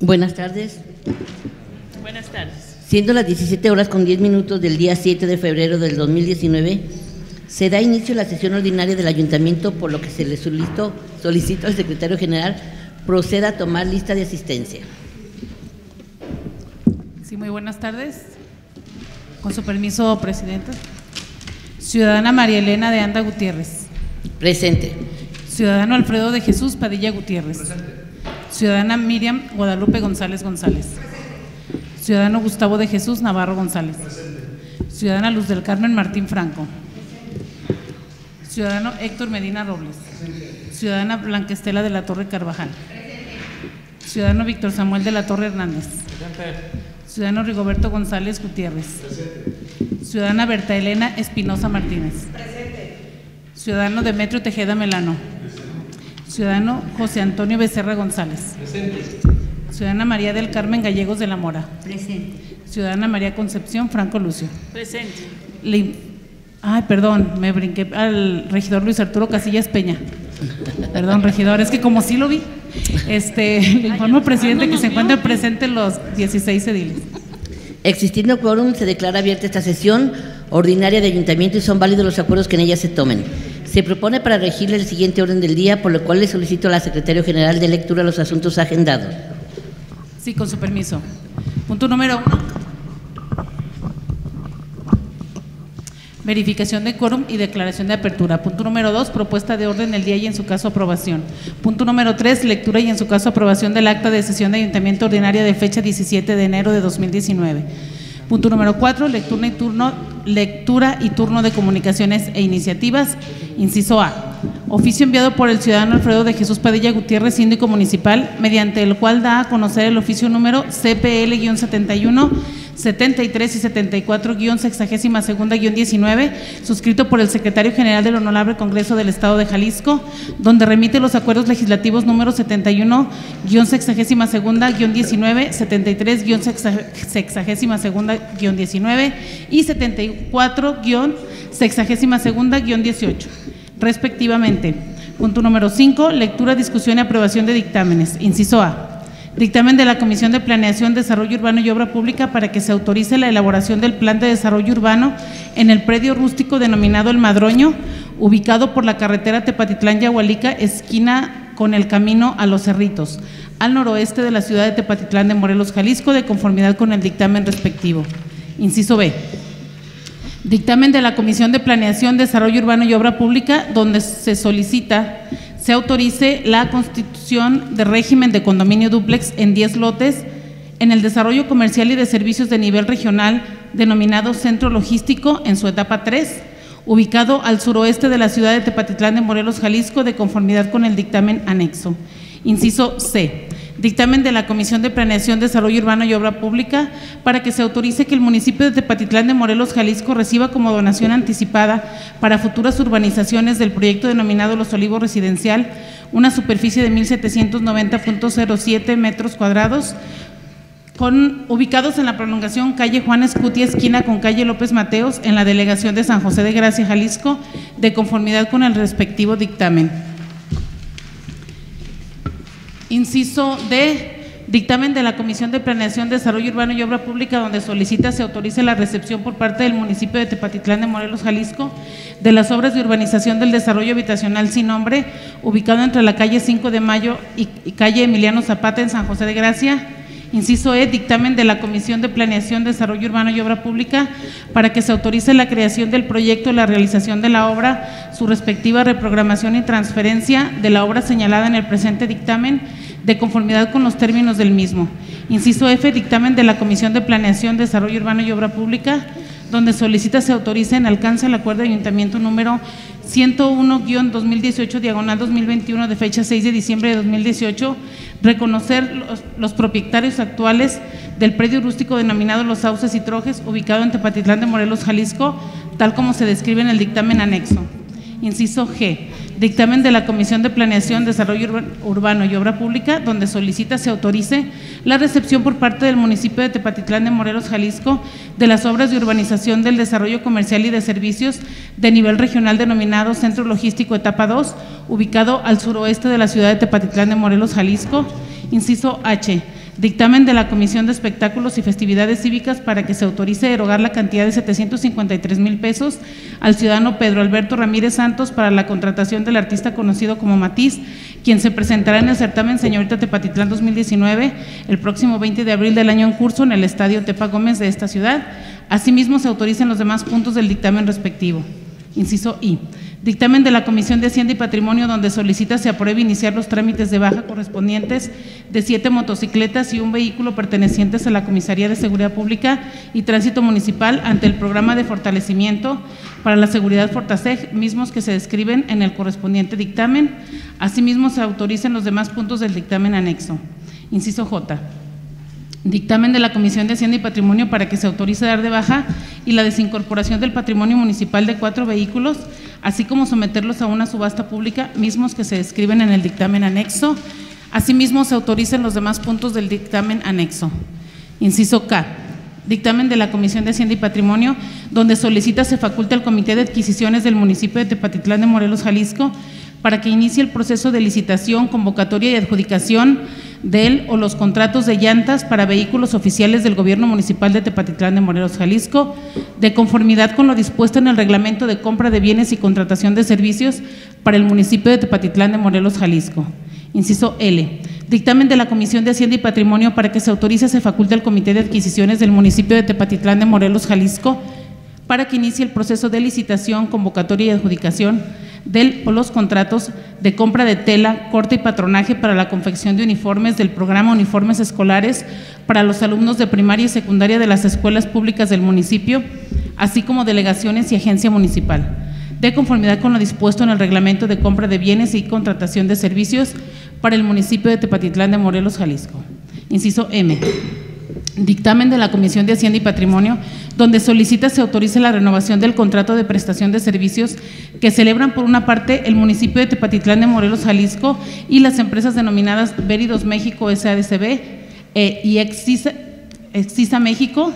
Buenas tardes. Buenas tardes. Siendo las 17 horas con 10 minutos del día 7 de febrero del 2019, se da inicio a la sesión ordinaria del ayuntamiento, por lo que se le solicitó, solicito al secretario general proceda a tomar lista de asistencia. Sí, muy buenas tardes. Con su permiso, Presidenta. Ciudadana María Elena de Anda Gutiérrez. Presente. Ciudadano Alfredo de Jesús Padilla Gutiérrez. Ciudadana Miriam Guadalupe González González. Ciudadano Gustavo de Jesús Navarro González. Ciudadana Luz del Carmen Martín Franco. Ciudadano Héctor Medina Robles. Ciudadana Blanca Estela de la Torre Carvajal. Ciudadano Víctor Samuel de la Torre Hernández. Ciudadano Rigoberto González Gutiérrez. Ciudadana Berta Elena Espinosa Martínez. Ciudadano Demetrio Tejeda Melano. Ciudadano José Antonio Becerra González. Ciudadana María del Carmen Gallegos de la Mora. Presente. Ciudadana María Concepción Franco Lucio. Presente. Le- Ay, perdón, me brinqué al regidor Luis Arturo Casillas Peña. Perdón, regidor, es que como sí lo vi, este, le informo al presidente que se encuentran presentes los 16 ediles. Existiendo quórum, se declara abierta esta sesión ordinaria de ayuntamiento y son válidos los acuerdos que en ella se tomen. Se propone para regirle el siguiente orden del día, por lo cual le solicito a la Secretario General de lectura los asuntos agendados. Sí, con su permiso. Punto número uno. Verificación de quórum y declaración de apertura. Punto número dos, propuesta de orden del día y en su caso aprobación. Punto número tres, lectura y en su caso aprobación del acta de sesión de ayuntamiento ordinaria de fecha 17 de enero de 2019. Punto número cuatro, lectura y turno, lectura y turno de comunicaciones e iniciativas. Inciso A. Oficio enviado por el ciudadano Alfredo de Jesús Padilla Gutiérrez, síndico municipal, mediante el cual da a conocer el oficio número CPL-71 73 y 74 guion sexagésima segunda guion 19, suscrito por el secretario general del Honorable Congreso del Estado de Jalisco, donde remite los acuerdos legislativos número 71 guion sexagésima segunda guion 19, 73 guion sexa- sexagésima segunda guion 19 y 74 guion sexagésima segunda guion 18, respectivamente. Punto número 5, lectura, discusión y aprobación de dictámenes. Inciso A. Dictamen de la Comisión de Planeación, Desarrollo Urbano y Obra Pública para que se autorice la elaboración del Plan de Desarrollo Urbano en el predio rústico denominado El Madroño, ubicado por la carretera Tepatitlán-Yahualica, esquina con el camino a Los Cerritos, al noroeste de la ciudad de Tepatitlán de Morelos, Jalisco, de conformidad con el dictamen respectivo. Inciso B. Dictamen de la Comisión de Planeación, Desarrollo Urbano y Obra Pública, donde se solicita se autorice la constitución de régimen de condominio dúplex en 10 lotes en el desarrollo comercial y de servicios de nivel regional denominado Centro Logístico en su etapa 3, ubicado al suroeste de la ciudad de Tepatitlán de Morelos, Jalisco, de conformidad con el dictamen anexo. Inciso C. Dictamen de la Comisión de Planeación, Desarrollo Urbano y Obra Pública para que se autorice que el municipio de Tepatitlán de Morelos, Jalisco, reciba como donación anticipada para futuras urbanizaciones del proyecto denominado Los Olivos Residencial una superficie de 1.790.07 metros cuadrados ubicados en la prolongación calle Juan Escutia, esquina con calle López Mateos, en la delegación de San José de Gracia, Jalisco, de conformidad con el respectivo dictamen. Inciso D, dictamen de la Comisión de Planeación, Desarrollo Urbano y Obra Pública, donde solicita se autorice la recepción por parte del municipio de Tepatitlán de Morelos, Jalisco, de las obras de urbanización del desarrollo habitacional sin nombre, ubicado entre la calle 5 de Mayo y, calle Emiliano Zapata en San José de Gracia. Inciso E, dictamen de la Comisión de Planeación, Desarrollo Urbano y Obra Pública para que se autorice la creación del proyecto, la realización de la obra, su respectiva reprogramación y transferencia de la obra señalada en el presente dictamen de conformidad con los términos del mismo. Inciso F, dictamen de la Comisión de Planeación, Desarrollo Urbano y Obra Pública, donde solicita se autorice en alcance el acuerdo de ayuntamiento número 101-2018, diagonal 2021, de fecha 6 de diciembre de 2018, reconocer los, propietarios actuales del predio rústico denominado Los Sauces y Trojes, ubicado en Tepatitlán de Morelos, Jalisco, tal como se describe en el dictamen anexo. Inciso G. Dictamen de la Comisión de Planeación, Desarrollo Urba- Urbano y Obra Pública, donde solicita se autorice la recepción por parte del municipio de Tepatitlán de Morelos, Jalisco, de las obras de urbanización del desarrollo comercial y de servicios de nivel regional denominado Centro Logístico Etapa 2, ubicado al suroeste de la ciudad de Tepatitlán de Morelos, Jalisco. Inciso H. Dictamen de la Comisión de Espectáculos y Festividades Cívicas para que se autorice erogar la cantidad de 753 mil pesos al ciudadano Pedro Alberto Ramírez Santos para la contratación del artista conocido como Matiz, quien se presentará en el certamen Señorita Tepatitlán 2019 el próximo 20 de abril del año en curso en el Estadio Tepa Gómez de esta ciudad. Asimismo, se autoricen los demás puntos del dictamen respectivo. Inciso I. Dictamen de la Comisión de Hacienda y Patrimonio donde solicita se apruebe iniciar los trámites de baja correspondientes de siete motocicletas y un vehículo pertenecientes a la Comisaría de Seguridad Pública y Tránsito Municipal ante el programa de fortalecimiento para la seguridad Fortaseg, mismos que se describen en el correspondiente dictamen. Asimismo, se autoricen los demás puntos del dictamen anexo. Inciso J. Dictamen de la Comisión de Hacienda y Patrimonio para que se autorice dar de baja y la desincorporación del patrimonio municipal de cuatro vehículos, así como someterlos a una subasta pública, mismos que se describen en el dictamen anexo. Asimismo, se autoricen los demás puntos del dictamen anexo. Inciso K. Dictamen de la Comisión de Hacienda y Patrimonio, donde solicita se faculte al Comité de Adquisiciones del municipio de Tepatitlán de Morelos, Jalisco, para que inicie el proceso de licitación, convocatoria y adjudicación del o los contratos de llantas para vehículos oficiales del Gobierno Municipal de Tepatitlán de Morelos, Jalisco, de conformidad con lo dispuesto en el reglamento de compra de bienes y contratación de servicios para el municipio de Tepatitlán de Morelos, Jalisco. Inciso L. Dictamen de la Comisión de Hacienda y Patrimonio para que se autorice se faculte al Comité de Adquisiciones del municipio de Tepatitlán de Morelos, Jalisco, para que inicie el proceso de licitación, convocatoria y adjudicación del o los contratos de compra de tela, corte y patronaje para la confección de uniformes del programa Uniformes Escolares para los alumnos de primaria y secundaria de las escuelas públicas del municipio, así como delegaciones y agencia municipal, de conformidad con lo dispuesto en el reglamento de compra de bienes y contratación de servicios para el municipio de Tepatitlán de Morelos, Jalisco. Inciso M. Dictamen de la Comisión de Hacienda y Patrimonio, donde solicita se autorice la renovación del contrato de prestación de servicios que celebran por una parte el municipio de Tepatitlán de Morelos, Jalisco y las empresas denominadas Veridos México SADCB eh, y Excisa, Excisa México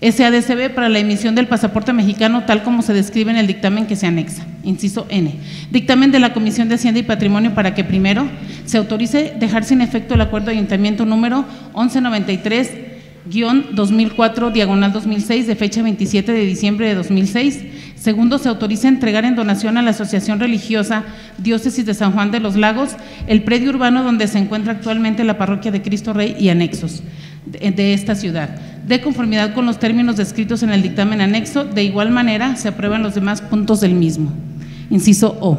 SADCB para la emisión del pasaporte mexicano tal como se describe en el dictamen que se anexa. Inciso N. Dictamen de la Comisión de Hacienda y Patrimonio para que primero se autorice dejar sin efecto el acuerdo de ayuntamiento número 1193-2004 diagonal 2006 de fecha 27 de diciembre de 2006. Segundo, se autoriza entregar en donación a la Asociación Religiosa Diócesis de San Juan de los Lagos el predio urbano donde se encuentra actualmente la parroquia de Cristo Rey y anexos de esta ciudad de conformidad con los términos descritos en el dictamen anexo. De igual manera, se aprueban los demás puntos del mismo. Inciso O.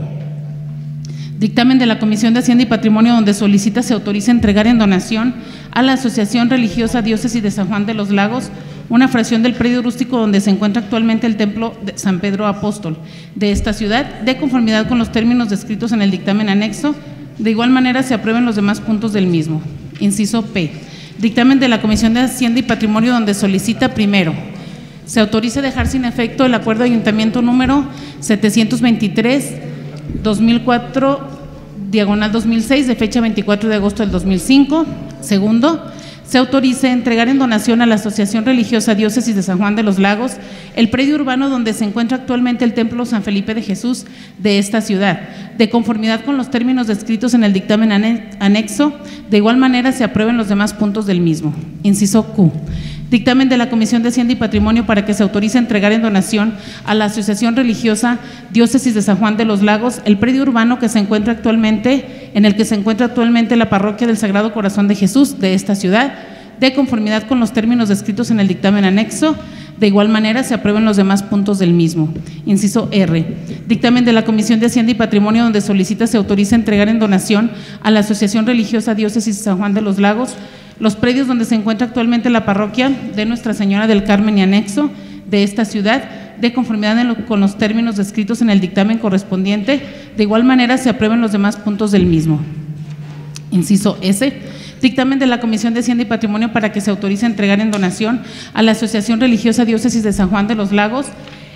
Dictamen de la Comisión de Hacienda y Patrimonio donde solicita se autorice entregar en donación a la Asociación Religiosa Diócesis de San Juan de los Lagos una fracción del predio rústico donde se encuentra actualmente el templo de San Pedro Apóstol de esta ciudad, de conformidad con los términos descritos en el dictamen anexo. De igual manera, se aprueben los demás puntos del mismo. Inciso P Dictamen de la Comisión de Hacienda y Patrimonio donde solicita primero se autoriza dejar sin efecto el acuerdo de ayuntamiento número 723 2004 diagonal 2006 de fecha 24 de agosto del 2005. Segundo, se autorice entregar en donación a la Asociación Religiosa Diócesis de San Juan de los Lagos el predio urbano donde se encuentra actualmente el Templo San Felipe de Jesús de esta ciudad, de conformidad con los términos descritos en el dictamen anexo. De igual manera, se aprueben los demás puntos del mismo. Inciso Q. Dictamen de la Comisión de Hacienda y Patrimonio para que se autorice entregar en donación a la Asociación Religiosa Diócesis de San Juan de los Lagos el predio urbano que se encuentra actualmente, en el que se encuentra actualmente la parroquia del Sagrado Corazón de Jesús de esta ciudad, de conformidad con los términos descritos en el dictamen anexo. De igual manera, se aprueben los demás puntos del mismo. Inciso R. Dictamen de la Comisión de Hacienda y Patrimonio donde solicita se autorice entregar en donación a la Asociación Religiosa Diócesis de San Juan de los Lagos los predios donde se encuentra actualmente la parroquia de Nuestra Señora del Carmen y anexo de esta ciudad, de conformidad con los términos descritos en el dictamen correspondiente. De igual manera, se aprueben los demás puntos del mismo. Inciso S. Dictamen de la Comisión de Hacienda y Patrimonio para que se autorice entregar en donación a la Asociación Religiosa Diócesis de San Juan de los Lagos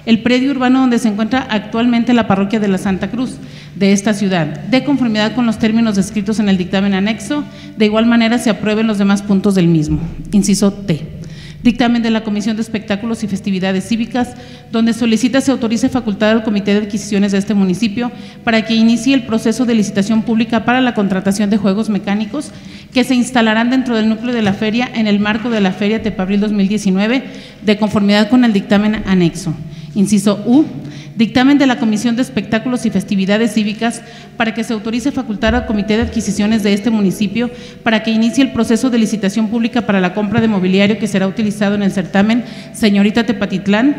el predio urbano donde se encuentra actualmente la parroquia de la Santa Cruz de esta ciudad, de conformidad con los términos descritos en el dictamen anexo. De igual manera, se aprueben los demás puntos del mismo. Inciso T. Dictamen de la Comisión de Espectáculos y Festividades Cívicas, donde solicita se autorice facultad al Comité de Adquisiciones de este municipio para que inicie el proceso de licitación pública para la contratación de juegos mecánicos que se instalarán dentro del núcleo de la feria en el marco de la Feria Tepabril 2019, de conformidad con el dictamen anexo. Inciso U, Dictamen de la Comisión de Espectáculos y Festividades Cívicas para que se autorice facultar al Comité de Adquisiciones de este municipio para que inicie el proceso de licitación pública para la compra de mobiliario que será utilizado en el certamen Señorita Tepatitlán,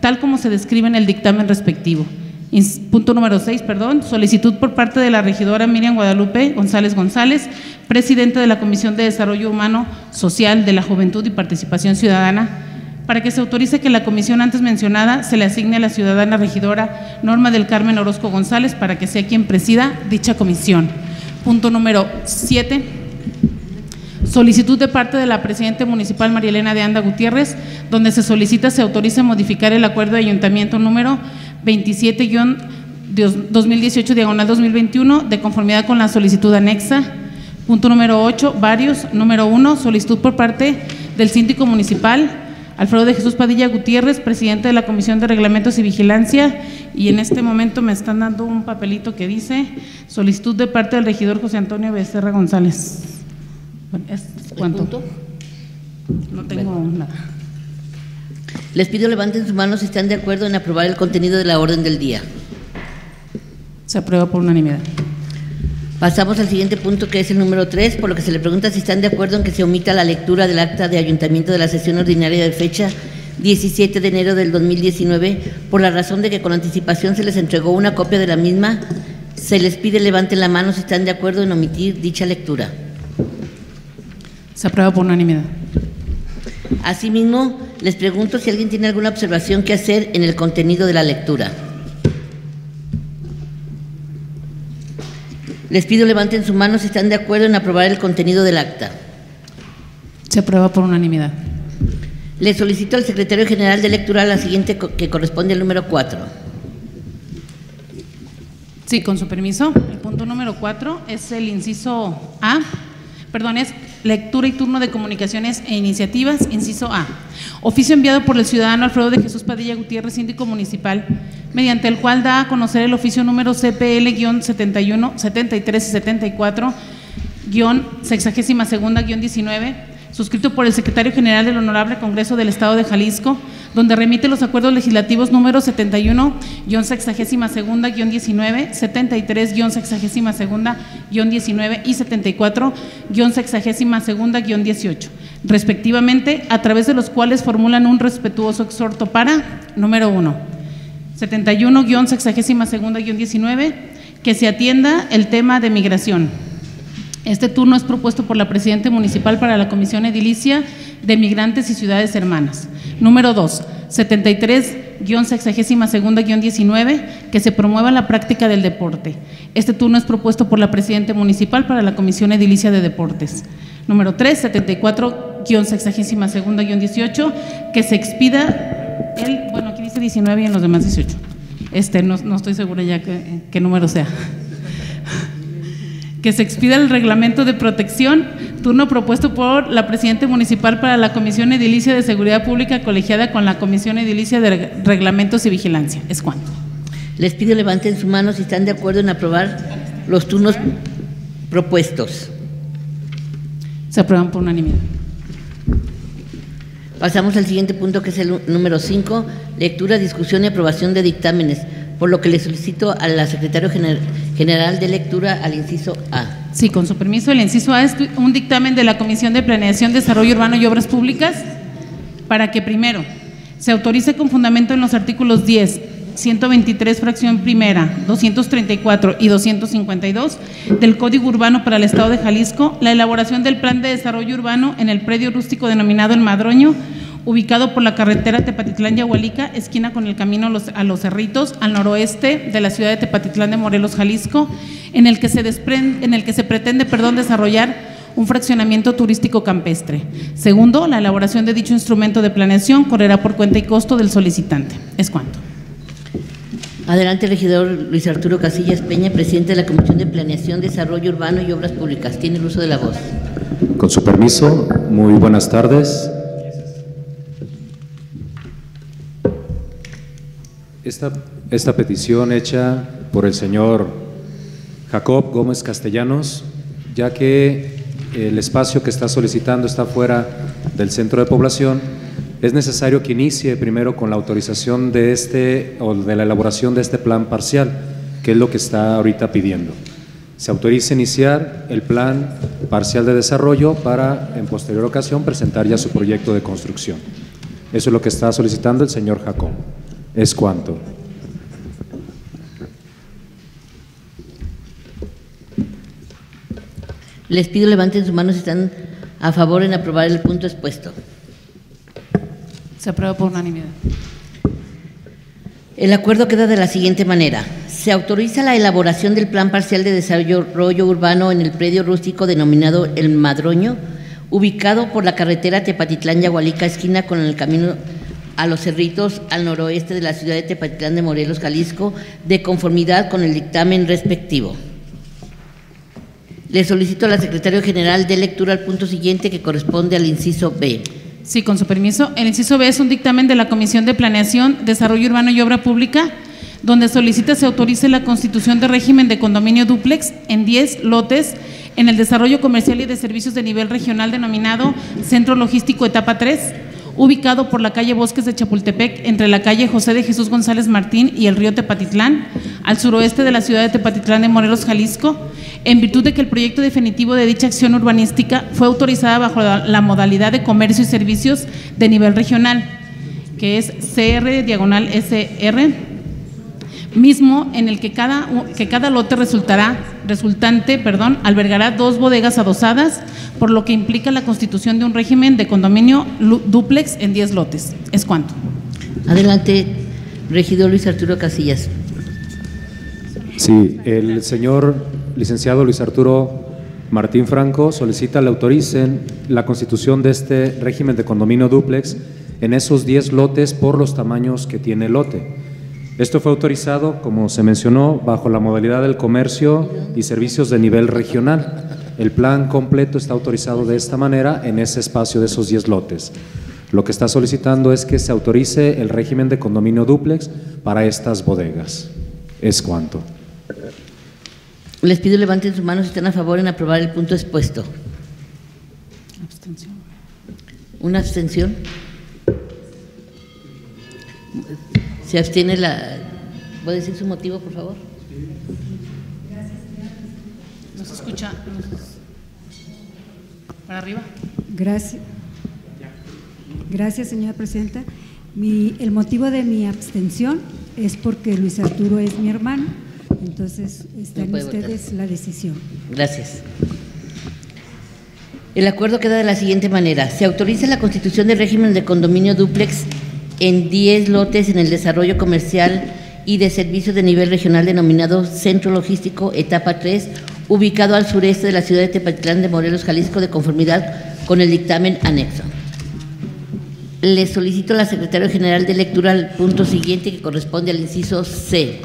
tal como se describe en el dictamen respectivo. Punto número 6, perdón. Solicitud por parte de la regidora Miriam Guadalupe González González, presidenta de la Comisión de Desarrollo Humano, Social, de la Juventud y Participación Ciudadana, para que se autorice que la comisión antes mencionada se le asigne a la ciudadana regidora Norma del Carmen Orozco González para que sea quien presida dicha comisión. Punto número 7. Solicitud de parte de la Presidenta Municipal María Elena de Anda Gutiérrez, donde se solicita se autorice modificar el acuerdo de ayuntamiento número 27-2018 diagonal 2021 de conformidad con la solicitud anexa. Punto número 8, varios. Número 1, solicitud por parte del síndico municipal Alfredo de Jesús Padilla Gutiérrez, presidente de la Comisión de Reglamentos y Vigilancia, y en este momento me están dando un papelito que dice solicitud de parte del regidor José Antonio Becerra González. ¿Cuánto? No tengo nada. Les pido levanten sus manos si están de acuerdo en aprobar el contenido de la orden del día. Se aprueba por unanimidad. Pasamos al siguiente punto que es el número 3, por lo que se le pregunta si están de acuerdo en que se omita la lectura del acta de ayuntamiento de la sesión ordinaria de fecha 17 de enero del 2019, por la razón de que con anticipación se les entregó una copia de la misma. Se les pide levanten la mano si están de acuerdo en omitir dicha lectura. Se aprueba por unanimidad. Asimismo, les pregunto si alguien tiene alguna observación que hacer en el contenido de la lectura. Les pido levanten su mano si están de acuerdo en aprobar el contenido del acta. Se aprueba por unanimidad. Le solicito al secretario general de lectura la siguiente que corresponde al número 4. Sí, con su permiso. El punto número 4 es el inciso A. Perdón, es lectura y turno de comunicaciones e iniciativas, inciso A. Oficio enviado por el ciudadano Alfredo de Jesús Padilla Gutiérrez, síndico municipal, mediante el cual da a conocer el oficio número CPL-71, 73 y 74, sexagésima segunda, 19, suscrito por el secretario general del Honorable Congreso del Estado de Jalisco, donde remite los acuerdos legislativos número 71, sexagésima segunda, 19, 73, sexagésima segunda, 19 y 74, sexagésima segunda, 18, respectivamente, a través de los cuales formulan un respetuoso exhorto para, número 1, 71, sexagésima segunda, 19, que se atienda el tema de migración. Este turno es propuesto por la Presidenta Municipal para la Comisión Edilicia de Migrantes y Ciudades Hermanas. Número 2, 73-62-19, que se promueva la práctica del deporte. Este turno es propuesto por la Presidenta Municipal para la Comisión Edilicia de Deportes. Número 3, 74-62-18, que se expida el, bueno, aquí dice 19 y en los demás 18. Este, no, estoy segura ya qué número sea que se expida el reglamento de protección, turno propuesto por la Presidenta Municipal para la Comisión Edilicia de Seguridad Pública colegiada con la Comisión Edilicia de Reglamentos y Vigilancia. ¿Es cuánto? Les pido levanten su mano si están de acuerdo en aprobar los turnos propuestos. Se aprueban por unanimidad. Pasamos al siguiente punto que es el número 5, lectura, discusión y aprobación de dictámenes por lo que le solicito a la secretaria general de lectura al inciso A. Sí, con su permiso, el inciso A es un dictamen de la Comisión de Planeación, Desarrollo Urbano y Obras Públicas para que primero se autorice con fundamento en los artículos 10, 123 fracción primera, 234 y 252 del Código Urbano para el Estado de Jalisco la elaboración del Plan de Desarrollo Urbano en el predio rústico denominado El Madroño ubicado por la carretera Tepatitlán-Yahualica, esquina con el camino a los, Cerritos, al noroeste de la ciudad de Tepatitlán de Morelos, Jalisco, en el que se, desprende, en el que se pretende perdón, desarrollar un fraccionamiento turístico campestre. Segundo, la elaboración de dicho instrumento de planeación correrá por cuenta y costo del solicitante. ¿Es cuánto? Adelante, regidor Luis Arturo Casillas Peña, presidente de la Comisión de Planeación, Desarrollo Urbano y Obras Públicas. Tiene el uso de la voz. Con su permiso, muy buenas tardes. Esta, petición hecha por el señor Jacob Gómez Castellanos, ya que el espacio que está solicitando está fuera del centro de población, es necesario que inicie primero con la autorización de este o de la elaboración de este plan parcial, que es lo que está ahorita pidiendo. Se autoriza iniciar el plan parcial de desarrollo para en posterior ocasión presentar ya su proyecto de construcción. Eso es lo que está solicitando el señor Jacob. ¿Es cuánto? Les pido levanten su mano si están a favor en aprobar el punto expuesto. Se aprueba por unanimidad. El acuerdo queda de la siguiente manera. Se autoriza la elaboración del plan parcial de desarrollo urbano en el predio rústico denominado El Madroño, ubicado por la carretera Tepatitlán-Yagualica, esquina con el camino a los Cerritos, al noroeste de la ciudad de Tepatitlán de Morelos, Jalisco, de conformidad con el dictamen respectivo. Le solicito a la Secretaria General de lectura al punto siguiente que corresponde al inciso B. Sí, con su permiso. El inciso B es un dictamen de la Comisión de Planeación, Desarrollo Urbano y Obra Pública, donde solicita se autorice la constitución de régimen de condominio dúplex en 10 lotes en el desarrollo comercial y de servicios de nivel regional denominado Centro Logístico Etapa 3, ubicado por la calle Bosques de Chapultepec, entre la calle José de Jesús González Martín y el río Tepatitlán, al suroeste de la ciudad de Tepatitlán de Morelos, Jalisco, en virtud de que el proyecto definitivo de dicha acción urbanística fue autorizada bajo la, modalidad de comercio y servicios de nivel regional, que es CR diagonal SR mismo en el que cada, que cada lote resultará, resultante perdón, albergará dos bodegas adosadas, por lo que implica la constitución de un régimen de condominio dúplex en 10 lotes. ¿Es cuánto? Adelante, regidor Luis Arturo Casillas. Sí, el señor licenciado Luis Arturo Martín Franco solicita le autoricen la constitución de este régimen de condominio dúplex en esos 10 lotes por los tamaños que tiene el lote. Esto fue autorizado, como se mencionó, bajo la modalidad del comercio y servicios de nivel regional. El plan completo está autorizado de esta manera en ese espacio de esos 10 lotes. Lo que está solicitando es que se autorice el régimen de condominio dúplex para estas bodegas. ¿Es cuánto? Les pido levanten sus manos si están a favor en aprobar el punto expuesto. Abstención. ¿Una abstención? ¿Se abstiene la... ¿Puede decir su motivo, por favor? ¿No se escucha? ¿Para arriba? Gracias. Gracias, señora presidenta. Mi, el motivo de mi abstención es porque Luis Arturo es mi hermano, entonces está No en ustedes votar. la decisión. Gracias. El acuerdo queda de la siguiente manera. Se autoriza la constitución de régimen de condominio dúplex en 10 lotes en el desarrollo comercial y de servicios de nivel regional denominado Centro Logístico Etapa 3, ubicado al sureste de la ciudad de Tepatitlán de Morelos, Jalisco, de conformidad con el dictamen anexo. Le solicito a la Secretaria General de lectura al punto siguiente que corresponde al inciso C.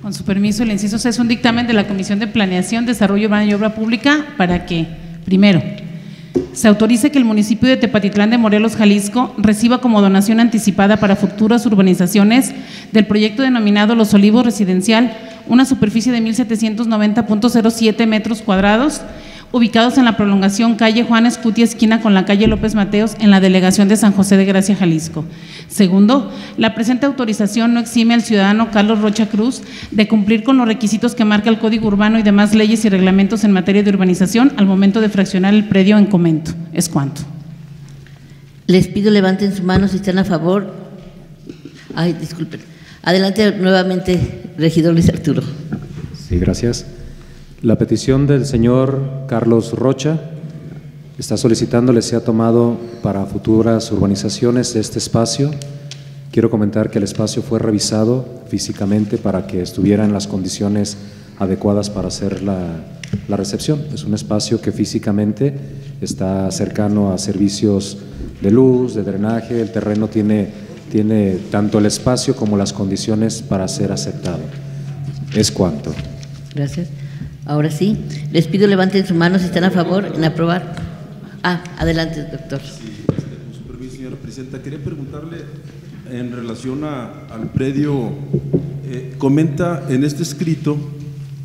Con su permiso, el inciso C es un dictamen de la Comisión de Planeación, Desarrollo Urbano y Obra Pública para que, primero, se autorice que el municipio de Tepatitlán de Morelos, Jalisco, reciba como donación anticipada para futuras urbanizaciones del proyecto denominado Los Olivos Residencial una superficie de 1.790.07 metros cuadrados, ubicados en la prolongación calle Juan Escutia, esquina con la calle López Mateos, en la delegación de San José de Gracia, Jalisco. Segundo, la presente autorización no exime al ciudadano Carlos Rocha Cruz de cumplir con los requisitos que marca el Código Urbano y demás leyes y reglamentos en materia de urbanización al momento de fraccionar el predio en comento. ¿Es cuánto? Les pido levanten su mano si están a favor. Ay, disculpen. Adelante nuevamente, regidor Luis Arturo. Sí, gracias. La petición del señor Carlos Rocha está solicitándole sea tomado para futuras urbanizaciones este espacio. Quiero comentar que el espacio fue revisado físicamente para que estuviera en las condiciones adecuadas para hacer la, la recepción. Es un espacio que físicamente está cercano a servicios de luz, de drenaje, el terreno tiene, tiene tanto el espacio como las condiciones para ser aceptado. ¿Es cuánto? Gracias. Ahora sí, les pido levanten su mano si están a favor en aprobar. Ah, adelante, doctor. Sí, este, con su permiso, señora presidenta, quería preguntarle en relación al predio, eh, comenta en este escrito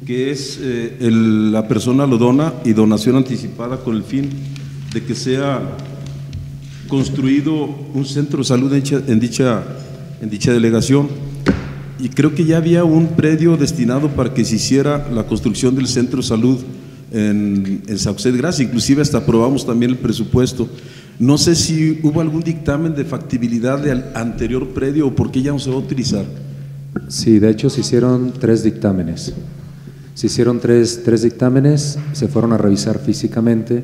que es eh, la persona lo dona y donación anticipada con el fin de que sea construido un centro de salud en dicha, en dicha delegación. Y creo que ya había un predio destinado para que se hiciera la construcción del centro de salud en, en Sauced Gracia, inclusive hasta aprobamos también el presupuesto. No sé si hubo algún dictamen de factibilidad del anterior predio o por qué ya no se va a utilizar. Sí, de hecho se hicieron tres dictámenes. Se hicieron tres, tres dictámenes, se fueron a revisar físicamente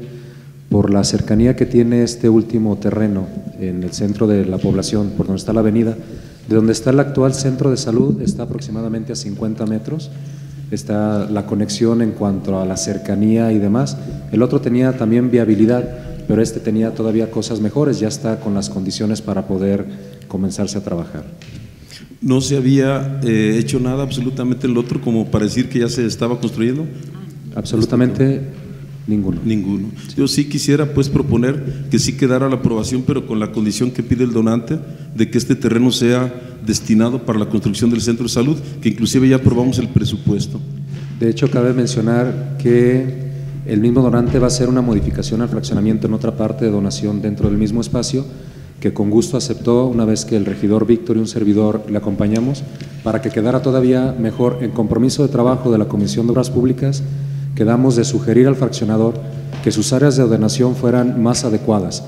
por la cercanía que tiene este último terreno en el centro de la población, por donde está la avenida. De donde está el actual centro de salud está aproximadamente a 50 metros está la conexión en cuanto a la cercanía y demás. El otro tenía también viabilidad, pero este tenía todavía cosas mejores, ya está con las condiciones para poder comenzarse a trabajar. ¿No se había eh, hecho nada absolutamente el otro como para decir que ya se estaba construyendo? Absolutamente ninguno. Ninguno. Yo sí quisiera pues proponer que sí quedara la aprobación, pero con la condición que pide el donante de que este terreno sea destinado para la construcción del centro de salud, que inclusive ya aprobamos el presupuesto. De hecho, cabe mencionar que el mismo donante va a hacer una modificación al fraccionamiento en otra parte de donación dentro del mismo espacio, que con gusto aceptó una vez que el regidor Víctor y un servidor le acompañamos, para que quedara todavía mejor en compromiso de trabajo de la Comisión de Obras Públicas, quedamos de sugerir al fraccionador que sus áreas de ordenación fueran más adecuadas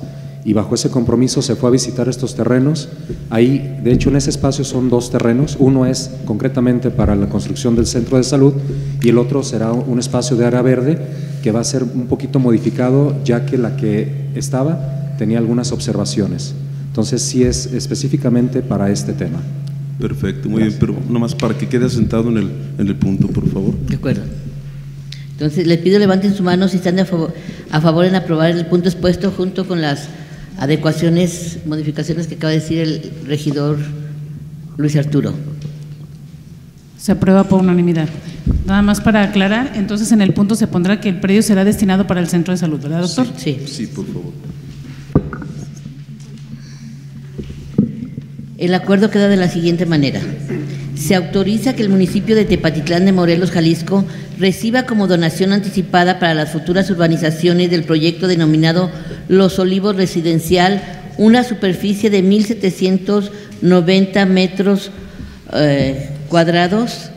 y bajo ese compromiso se fue a visitar estos terrenos. Ahí, de hecho, en ese espacio son dos terrenos. Uno es concretamente para la construcción del centro de salud y el otro será un espacio de área verde que va a ser un poquito modificado ya que la que estaba tenía algunas observaciones. Entonces, sí es específicamente para este tema. Perfecto, muy bien, pero nomás para que quede asentado en el, en el punto, por favor. De acuerdo. Entonces, les pido levanten su mano si están a favor, a favor en aprobar el punto expuesto junto con las adecuaciones, modificaciones que acaba de decir el regidor Luis Arturo. Se aprueba por unanimidad. Nada más para aclarar, entonces en el punto se pondrá que el predio será destinado para el centro de salud, ¿verdad, doctor? Sí, sí, por favor. El acuerdo queda de la siguiente manera. Se autoriza que el municipio de Tepatitlán de Morelos, Jalisco, reciba como donación anticipada para las futuras urbanizaciones del proyecto denominado Los Olivos Residencial una superficie de 1.790 metros eh, cuadrados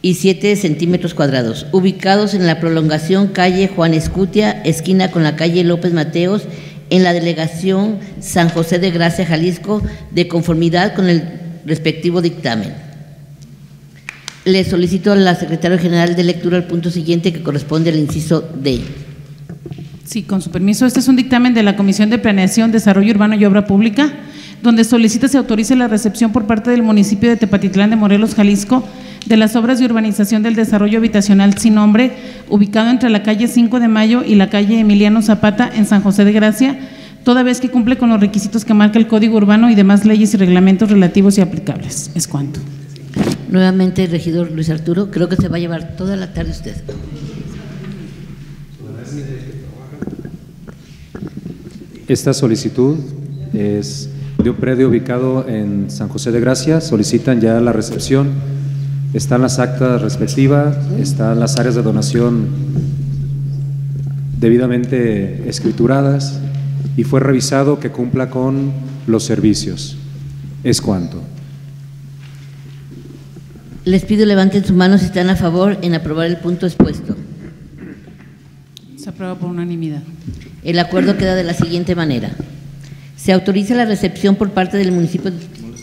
y 7 centímetros cuadrados, ubicados en la prolongación calle Juan Escutia, esquina con la calle López Mateos, en la delegación San José de Gracia, Jalisco, de conformidad con el respectivo dictamen. Le solicito a la secretaria general de lectura el punto siguiente que corresponde al inciso D. Sí, con su permiso. Este es un dictamen de la Comisión de Planeación, Desarrollo Urbano y Obra Pública, donde solicita se autorice la recepción por parte del municipio de Tepatitlán de Morelos, Jalisco, de las obras de urbanización del desarrollo habitacional sin nombre, ubicado entre la calle 5 de Mayo y la calle Emiliano Zapata en San José de Gracia, toda vez que cumple con los requisitos que marca el Código Urbano y demás leyes y reglamentos relativos y aplicables. Es cuanto. Nuevamente, regidor Luis Arturo, creo que se va a llevar toda la tarde usted. Esta solicitud es de un predio ubicado en San José de Gracia, solicitan ya la recepción, están las actas respectivas, están las áreas de donación debidamente escrituradas y fue revisado que cumpla con los servicios. ¿Es cuánto? Les pido levanten su mano si están a favor en aprobar el punto expuesto. Se aprueba por unanimidad. El acuerdo queda de la siguiente manera. Se autoriza la recepción por parte del municipio,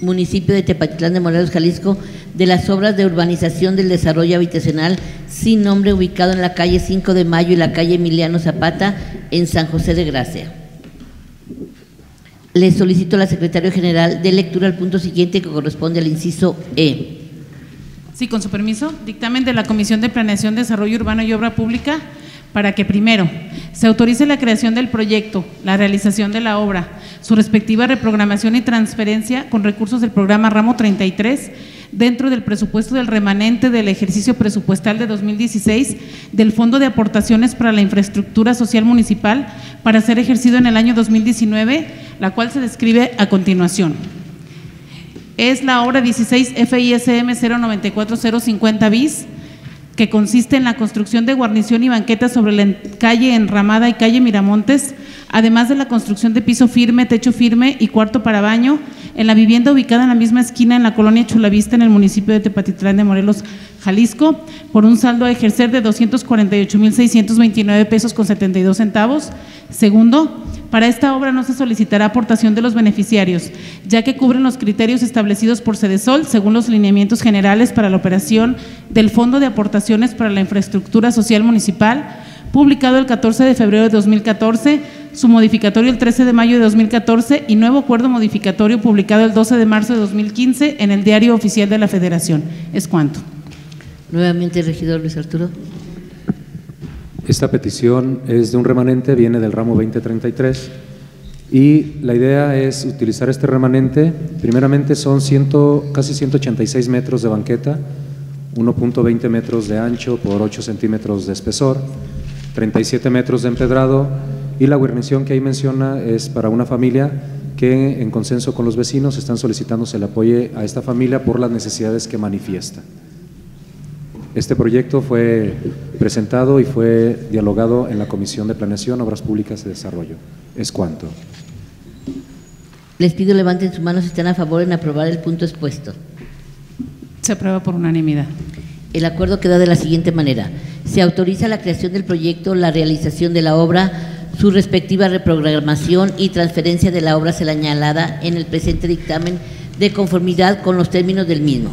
municipio de Tepatitlán de Morelos, Jalisco, de las obras de urbanización del desarrollo habitacional sin nombre ubicado en la calle 5 de Mayo y la calle Emiliano Zapata en San José de Gracia. Le solicito a la secretaria general de lectura al punto siguiente que corresponde al inciso E. Sí, con su permiso, dictamen de la Comisión de Planeación, Desarrollo Urbano y Obra Pública para que primero se autorice la creación del proyecto, la realización de la obra, su respectiva reprogramación y transferencia con recursos del programa Ramo 33 dentro del presupuesto del remanente del ejercicio presupuestal de 2016 del Fondo de Aportaciones para la Infraestructura Social Municipal para ser ejercido en el año 2019, la cual se describe a continuación. Es la obra 16 FISM 094050 bis, que consiste en la construcción de guarnición y banquetas sobre la calle Enramada y calle Miramontes, además de la construcción de piso firme, techo firme y cuarto para baño en la vivienda ubicada en la misma esquina en la colonia Chulavista en el municipio de Tepatitlán de Morelos, Jalisco, por un saldo a ejercer de 248.629 pesos con 72 centavos. Segundo, para esta obra no se solicitará aportación de los beneficiarios, ya que cubren los criterios establecidos por Cedesol según los lineamientos generales para la operación del Fondo de Aportaciones para la Infraestructura Social Municipal, publicado el 14 de febrero de 2014, su modificatorio el 13 de mayo de 2014 y nuevo acuerdo modificatorio publicado el 12 de marzo de 2015 en el Diario Oficial de la Federación. Es cuanto. Nuevamente, regidor Luis Arturo. Esta petición es de un remanente, viene del ramo 2033 y la idea es utilizar este remanente. Primeramente son casi 186 metros de banqueta, 1.20 metros de ancho por 8 centímetros de espesor, 37 metros de empedrado y la guarnición que ahí menciona es para una familia que en consenso con los vecinos están solicitando se le apoye a esta familia por las necesidades que manifiesta. Este proyecto fue presentado y fue dialogado en la Comisión de Planeación, Obras Públicas y Desarrollo. Es cuanto. Les pido levanten sus manos si están a favor en aprobar el punto expuesto. Se aprueba por unanimidad. El acuerdo queda de la siguiente manera. Se autoriza la creación del proyecto, la realización de la obra, su respectiva reprogramación y transferencia de la obra señalada en el presente dictamen de conformidad con los términos del mismo.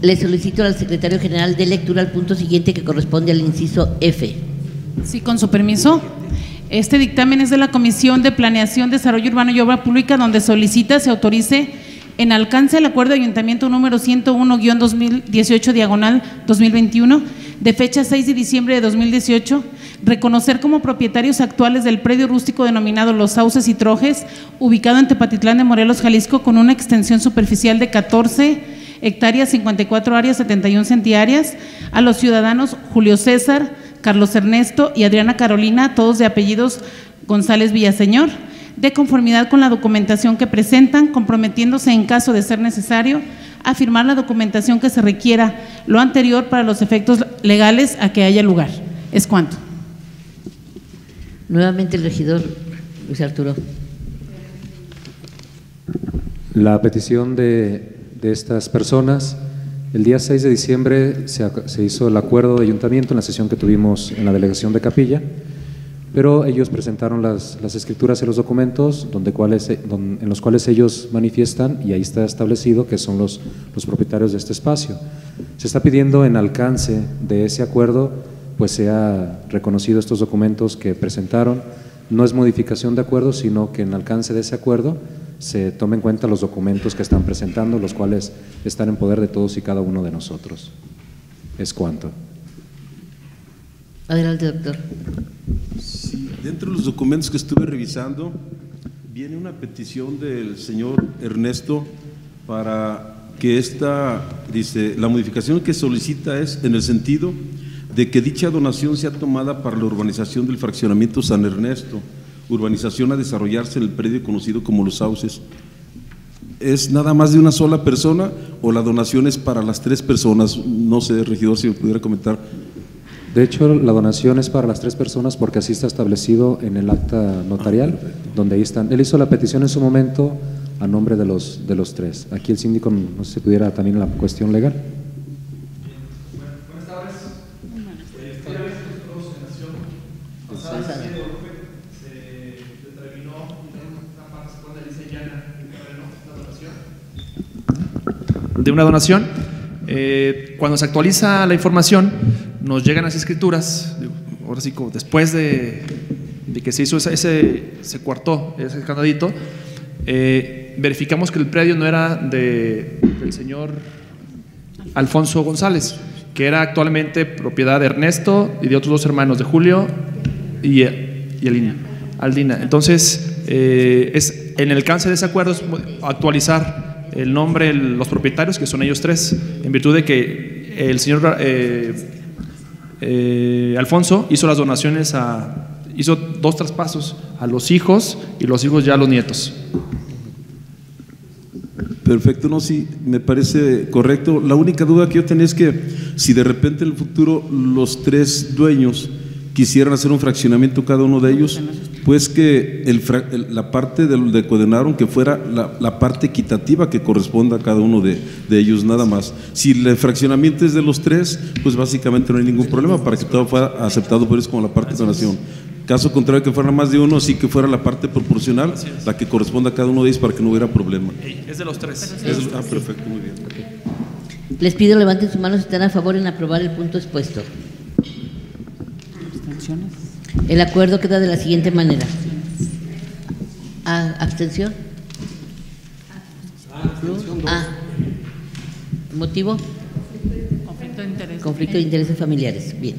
Le solicito al secretario general de lectura al punto siguiente que corresponde al inciso F. Sí, con su permiso. Este dictamen es de la Comisión de Planeación, Desarrollo Urbano y Obra Pública, donde solicita se autorice en alcance el acuerdo de ayuntamiento número 101-2018 diagonal 2021 de fecha 6 de diciembre de 2018 reconocer como propietarios actuales del predio rústico denominado Los Sauces y Trojes, ubicado en Tepatitlán de Morelos, Jalisco, con una extensión superficial de 14 hectáreas, 54 áreas, 71 centiáreas, a los ciudadanos Julio César, Carlos Ernesto y Adriana Carolina, todos de apellidos González Villaseñor, de conformidad con la documentación que presentan, comprometiéndose en caso de ser necesario a firmar la documentación que se requiera, lo anterior para los efectos legales a que haya lugar. Es cuanto. Nuevamente el regidor Luis Arturo. La petición de de estas personas. El día 6 de diciembre se, se, hizo el acuerdo de ayuntamiento en la sesión que tuvimos en la delegación de Capilla, pero ellos presentaron las, las escrituras y los documentos donde cuales, donde, en los cuales ellos manifiestan, y ahí está establecido que son los, los propietarios de este espacio. Se está pidiendo en alcance de ese acuerdo, pues se ha reconocido estos documentos que presentaron. No es modificación de acuerdo, sino que en alcance de ese acuerdo se tomen en cuenta los documentos que están presentando, los cuales están en poder de todos y cada uno de nosotros. Es cuanto. Adelante, doctor. Sí, dentro de los documentos que estuve revisando, viene una petición del señor Ernesto para que esta, dice, la modificación que solicita es en el sentido de que dicha donación sea tomada para la urbanización del fraccionamiento San Ernesto urbanización a desarrollarse en el predio conocido como Los Sauces. ¿Es nada más de una sola persona o la donación es para las tres personas? No sé, regidor, si me pudiera comentar. De hecho, la donación es para las tres personas porque así está establecido en el acta notarial, donde ahí están. Él hizo la petición en su momento a nombre de los, de los tres. Aquí el síndico, no sé si pudiera también la cuestión legal. De una donación. Eh, cuando se actualiza la información, nos llegan las escrituras, ahora sí, como después de, que se hizo ese, se cuartó ese candadito, eh, verificamos que el predio no era de, del señor Alfonso González, que era actualmente propiedad de Ernesto y de otros dos hermanos, de Julio y, y Alina. Aldina. Entonces, eh, es, en el alcance de ese acuerdo es actualizar el nombre, los propietarios, que son ellos tres, en virtud de que el señor eh, eh, Alfonso hizo las donaciones a, hizo dos traspasos a los hijos y los hijos ya a los nietos. Perfecto, no, sí, me parece correcto. La única duda que yo tenía es que si de repente en el futuro los tres dueños quisieran hacer un fraccionamiento cada uno de ellos, pues que el, la parte del de coordenaron que fuera la, parte equitativa que corresponda a cada uno de, ellos, nada más. Si el fraccionamiento es de los tres, pues básicamente no hay ningún problema para que todo fuera aceptado por ellos como la parte de donación. Caso contrario, que fuera más de uno, sí que fuera la parte proporcional, la que corresponda a cada uno de ellos para que no hubiera problema. Es de los tres. ah, perfecto, muy bien. Les pido levanten sus manos si están a favor en aprobar el punto expuesto. El acuerdo queda de la siguiente manera. ¿Abstención? Ah. ¿Motivo? Conflicto de intereses. Conflicto de intereses familiares. Bien.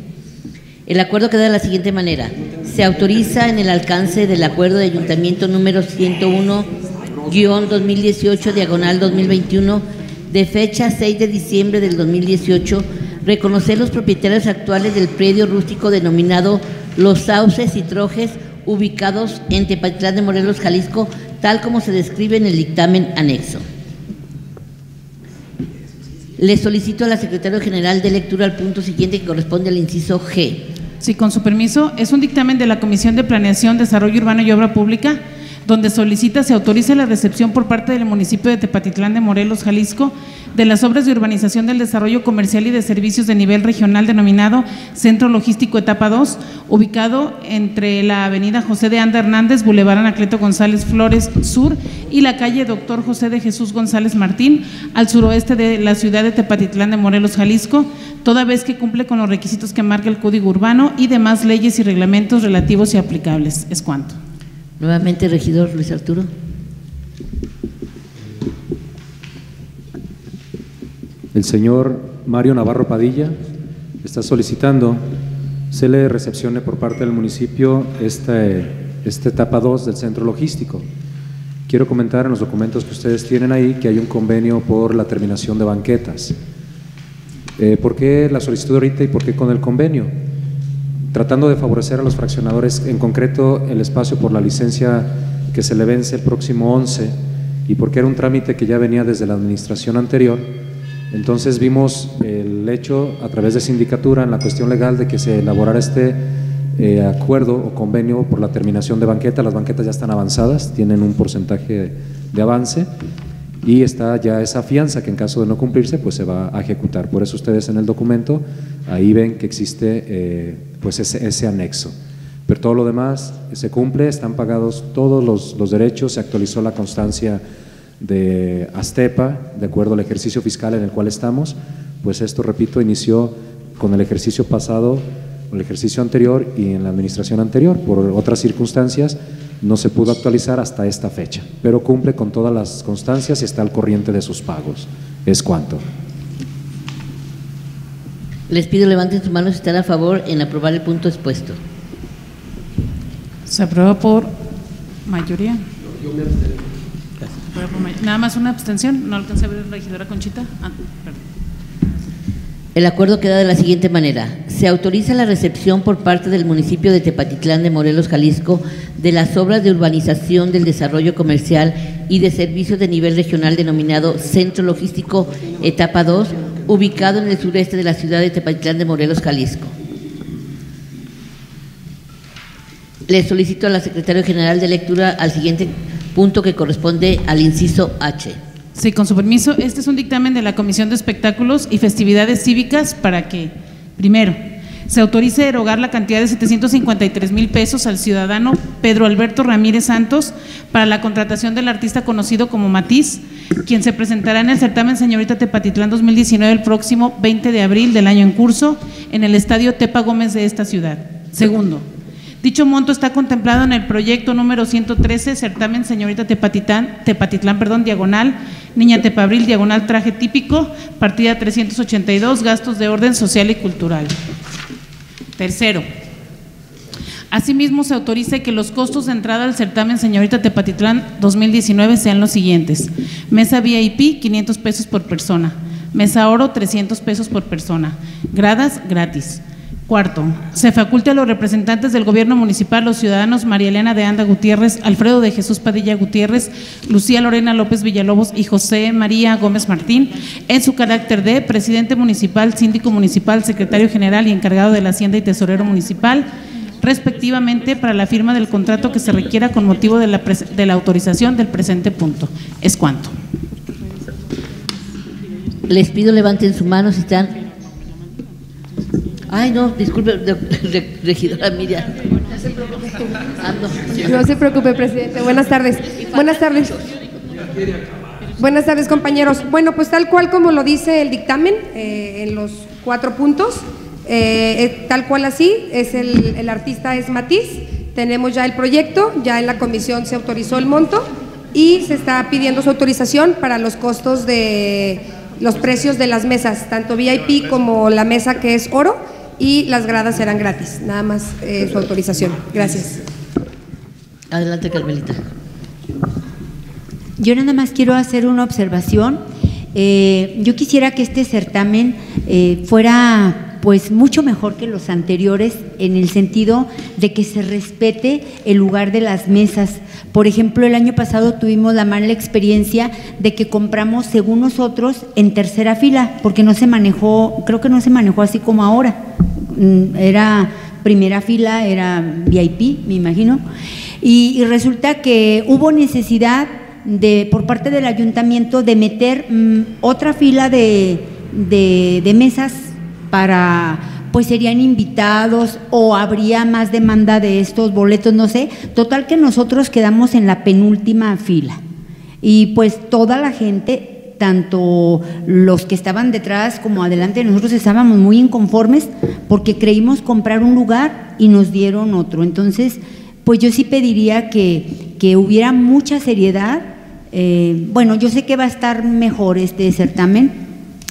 El acuerdo queda de la siguiente manera. Se autoriza en el alcance del acuerdo de ayuntamiento número 101-2018, diagonal 2021, de fecha 6 de diciembre del 2018, reconocer los propietarios actuales del predio rústico denominado Los Sauces y Trojes, ubicados en Tepatitlán de Morelos, Jalisco, tal como se describe en el dictamen anexo. Le solicito a la Secretaria General de lectura al punto siguiente que corresponde al inciso G. Sí, con su permiso, es un dictamen de la Comisión de Planeación, Desarrollo Urbano y Obra Pública donde solicita se autorice la recepción por parte del municipio de Tepatitlán de Morelos, Jalisco, de las obras de urbanización del desarrollo comercial y de servicios de nivel regional denominado Centro Logístico Etapa 2, ubicado entre la avenida José de Anda Hernández, Boulevard Anacleto González Flores Sur y la calle Doctor José de Jesús González Martín, al suroeste de la ciudad de Tepatitlán de Morelos, Jalisco, toda vez que cumple con los requisitos que marca el Código Urbano y demás leyes y reglamentos relativos y aplicables. Es cuanto. Nuevamente, regidor Luis Arturo. El señor Mario Navarro Padilla está solicitando se le recepcione por parte del municipio esta, esta etapa 2 del centro logístico. Quiero comentar en los documentos que ustedes tienen ahí que hay un convenio por la terminación de banquetas. Eh, ¿Por qué la solicitud ahorita y por qué con el convenio? Tratando de favorecer a los fraccionadores, en concreto el espacio por la licencia que se le vence el próximo 11 y porque era un trámite que ya venía desde la administración anterior. Entonces vimos el hecho a través de sindicatura en la cuestión legal de que se elaborara este eh, acuerdo o convenio por la terminación de banqueta. Las banquetas ya están avanzadas, tienen un porcentaje de avance y está ya esa fianza que en caso de no cumplirse pues se va a ejecutar. Por eso ustedes en el documento ahí ven que existe eh, pues ese, anexo. Pero todo lo demás se cumple, están pagados todos los, derechos, se actualizó la constancia de Astepa de acuerdo al ejercicio fiscal en el cual estamos, pues esto, repito, inició con el ejercicio pasado, el ejercicio anterior y en la administración anterior, por otras circunstancias, no se pudo actualizar hasta esta fecha, pero cumple con todas las constancias y está al corriente de sus pagos. Es cuanto. Les pido levanten sus manos si están a favor en aprobar el punto expuesto. Se aprueba por mayoría. Nada más una abstención. No alcancé a ver la regidora Conchita. Ah, perdón. El acuerdo queda de la siguiente manera. Se autoriza la recepción por parte del municipio de Tepatitlán de Morelos, Jalisco, de las obras de urbanización del desarrollo comercial y de servicios de nivel regional denominado Centro Logístico Etapa 2, ubicado en el sureste de la ciudad de Tepatitlán de Morelos, Jalisco. Le solicito a la Secretaria General de Lectura al siguiente punto que corresponde al inciso H. Sí, con su permiso, este es un dictamen de la Comisión de Espectáculos y Festividades Cívicas para que, primero, se autorice erogar la cantidad de 753 mil pesos al ciudadano Pedro Alberto Ramírez Santos para la contratación del artista conocido como Matiz, quien se presentará en el certamen Señorita Tepatitlán 2019 el próximo 20 de abril del año en curso en el Estadio Tepa Gómez de esta ciudad. Segundo, Dicho monto está contemplado en el proyecto número 113, certamen señorita Tepatitlán, Tepatitlán, perdón, diagonal, niña Tepabril, diagonal traje típico, partida 382, gastos de orden social y cultural. Tercero, asimismo se autoriza que los costos de entrada al certamen señorita Tepatitlán 2019 sean los siguientes. Mesa VIP, 500 pesos por persona. Mesa oro, 300 pesos por persona. Gradas, gratis. Cuarto, se faculte a los representantes del gobierno municipal, los ciudadanos María Elena de Anda Gutiérrez, Alfredo de Jesús Padilla Gutiérrez, Lucía Lorena López Villalobos y José María Gómez Martín, en su carácter de presidente municipal, síndico municipal, secretario general y encargado de la Hacienda y tesorero municipal, respectivamente, para la firma del contrato que se requiera con motivo de la, de la autorización del presente punto. Es cuanto. Les pido levanten su mano si están Ay, no, disculpe, regidora Miriam. No se preocupe, presidente. Buenas tardes. Buenas tardes. Buenas tardes, compañeros. Bueno, pues tal cual como lo dice el dictamen, eh, en los cuatro puntos, eh, tal cual así, es el, el artista es Matiz, tenemos ya el proyecto, ya en la comisión se autorizó el monto y se está pidiendo su autorización para los costos de los precios de las mesas, tanto VIP como la mesa que es oro y las gradas serán gratis, nada más eh, su autorización. Gracias. Adelante, Carmelita. Yo nada más quiero hacer una observación. Eh, yo quisiera que este certamen eh, fuera pues mucho mejor que los anteriores en el sentido de que se respete el lugar de las mesas. Por ejemplo, el año pasado tuvimos la mala experiencia de que compramos, según nosotros, en tercera fila, porque no se manejó, creo que no se manejó así como ahora. Mm, era primera fila, era VIP, me imagino, y, resulta que hubo necesidad de, por parte del ayuntamiento de meter mm, otra fila de, de, mesas para pues serían invitados o habría más demanda de estos boletos, no sé. Total que nosotros quedamos en la penúltima fila. Y pues toda la gente tanto los que estaban detrás como adelante, nosotros estábamos muy inconformes porque creímos comprar un lugar y nos dieron otro. Entonces, pues yo sí pediría que, que hubiera mucha seriedad. Eh, bueno, yo sé que va a estar mejor este certamen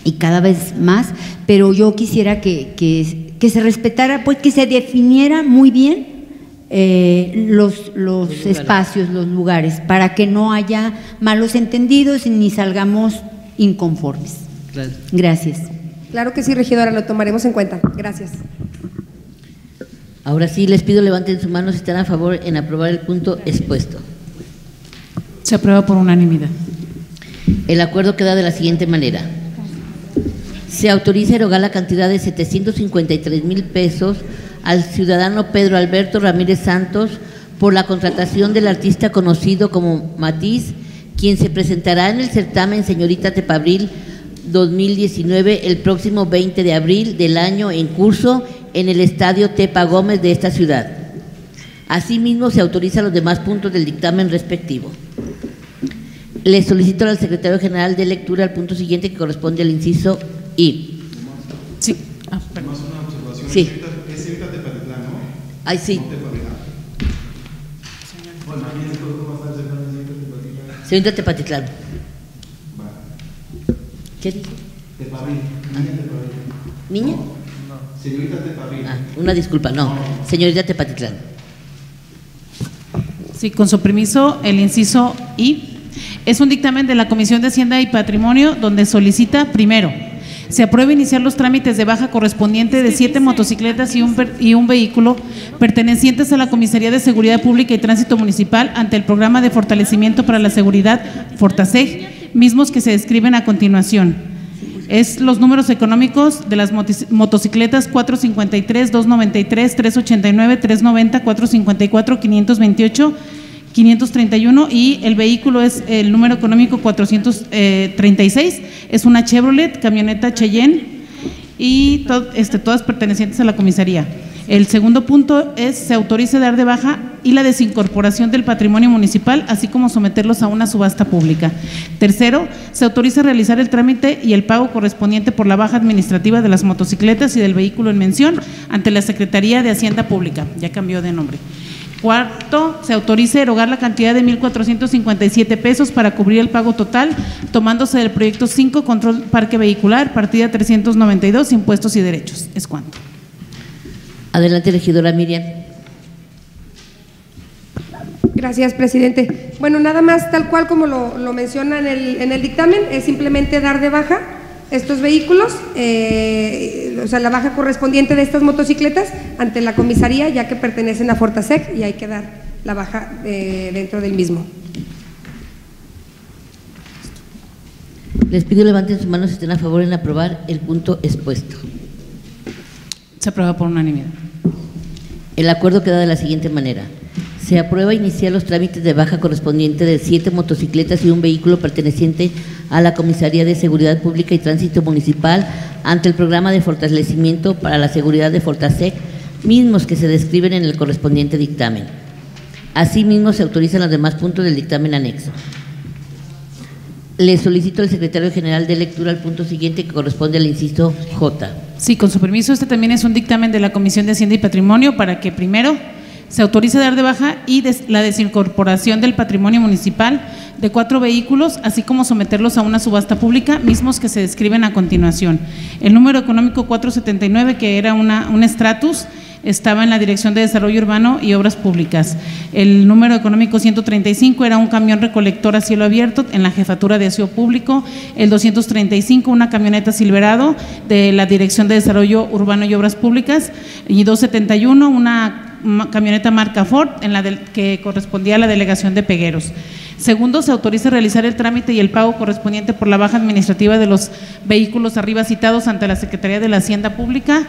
y cada vez más, pero yo quisiera que, que, se respetara, pues que se definiera muy bien eh, los, los espacios, los lugares, para que no haya malos entendidos ni salgamos inconformes. Gracias. Claro que sí, regidora, lo tomaremos en cuenta. Gracias. Ahora sí, les pido levanten su mano si están a favor en aprobar el punto expuesto. Se aprueba por unanimidad. El acuerdo queda de la siguiente manera. Se autoriza erogar la cantidad de 753 mil pesos al ciudadano Pedro Alberto Ramírez Santos por la contratación del artista conocido como Matiz, quien se presentará en el certamen Señorita Tepabril 2019 el próximo 20 de abril del año en curso en el Estadio Tepa Gómez de esta ciudad. Asimismo, se autoriza los demás puntos del dictamen respectivo. Le solicito al secretario general de lectura al punto siguiente que corresponde al inciso I. Sí. Ah, sí. Ay, sí. Señorita Tepatitlán. ¿Qué dice? Tepabril. ¿Niña? No, señorita Tepabril. Ah, una disculpa, no. Señorita Tepatitlán. Sí, con su permiso, el inciso I es un dictamen de la Comisión de Hacienda y Patrimonio donde solicita, primero, se aprueba iniciar los trámites de baja correspondiente de siete motocicletas y un, y un vehículo pertenecientes a la Comisaría de Seguridad Pública y Tránsito Municipal ante el Programa de Fortalecimiento para la Seguridad, Fortaseg, mismos que se describen a continuación. Es los números económicos de las motocicletas 453, 293, 389, 390, 454, 528 531 y el vehículo es el número económico 436, es una Chevrolet, camioneta Cheyenne y este, todas pertenecientes a la comisaría. El segundo punto es se autorice dar de baja y la desincorporación del patrimonio municipal, así como someterlos a una subasta pública. Tercero, se autoriza realizar el trámite y el pago correspondiente por la baja administrativa de las motocicletas y del vehículo en mención ante la Secretaría de Hacienda Pública. Ya cambió de nombre. Cuarto, se autoriza erogar la cantidad de 1.457 pesos para cubrir el pago total, tomándose del proyecto 5, control parque vehicular, partida 392, impuestos y derechos. Es cuanto. Adelante, regidora Miriam. Gracias, presidente. Bueno, nada más, tal cual como lo, menciona en el, en el, dictamen, es simplemente dar de baja estos vehículos. Eh, o sea, la baja correspondiente de estas motocicletas ante la comisaría, ya que pertenecen a Fortasec y hay que dar la baja eh, dentro del mismo. Les pido levanten sus manos si están a favor en aprobar el punto expuesto. Se aprueba por unanimidad. El acuerdo queda de la siguiente manera. Se aprueba iniciar los trámites de baja correspondiente de siete motocicletas y un vehículo perteneciente a la Comisaría de Seguridad Pública y Tránsito Municipal ante el programa de fortalecimiento para la seguridad de Fortasec, mismos que se describen en el correspondiente dictamen. Asimismo, se autorizan los demás puntos del dictamen anexo. Le solicito al secretario general de lectura al punto siguiente que corresponde al inciso J. Sí, con su permiso, este también es un dictamen de la Comisión de Hacienda y Patrimonio para que primero se autorice dar de baja y la desincorporación del patrimonio municipal de cuatro vehículos, así como someterlos a una subasta pública, mismos que se describen a continuación. El número económico 479, que era una, un estratus, estaba en la Dirección de Desarrollo Urbano y Obras Públicas. El número económico 135 era un camión recolector a cielo abierto en la Jefatura de Aseo Público. El 235, una camioneta Silverado de la Dirección de Desarrollo Urbano y Obras Públicas. Y 271, una camioneta marca Ford en la que correspondía a la Delegación de Pegueros. Segundo, se autoriza realizar el trámite y el pago correspondiente por la baja administrativa de los vehículos arriba citados ante la Secretaría de la Hacienda Pública.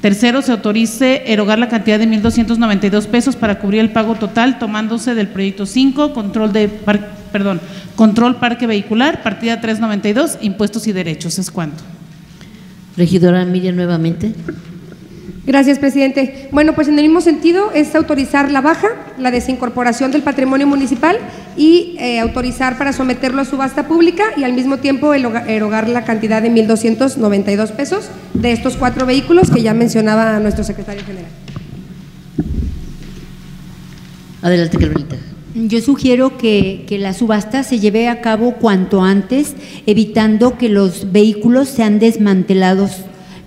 Tercero, se autorice erogar la cantidad de 1.292 pesos para cubrir el pago total tomándose del proyecto 5, control de par- perdón, control parque vehicular, partida 392, impuestos y derechos. ¿Es cuánto? Regidora Miriam nuevamente. Gracias, presidente. Bueno, pues en el mismo sentido es autorizar la baja, la desincorporación del patrimonio municipal y eh, autorizar para someterlo a subasta pública y al mismo tiempo erogar la cantidad de 1.292 pesos de estos cuatro vehículos que ya mencionaba nuestro secretario general. Adelante, Carmelita. Yo sugiero que, que la subasta se lleve a cabo cuanto antes, evitando que los vehículos sean desmantelados,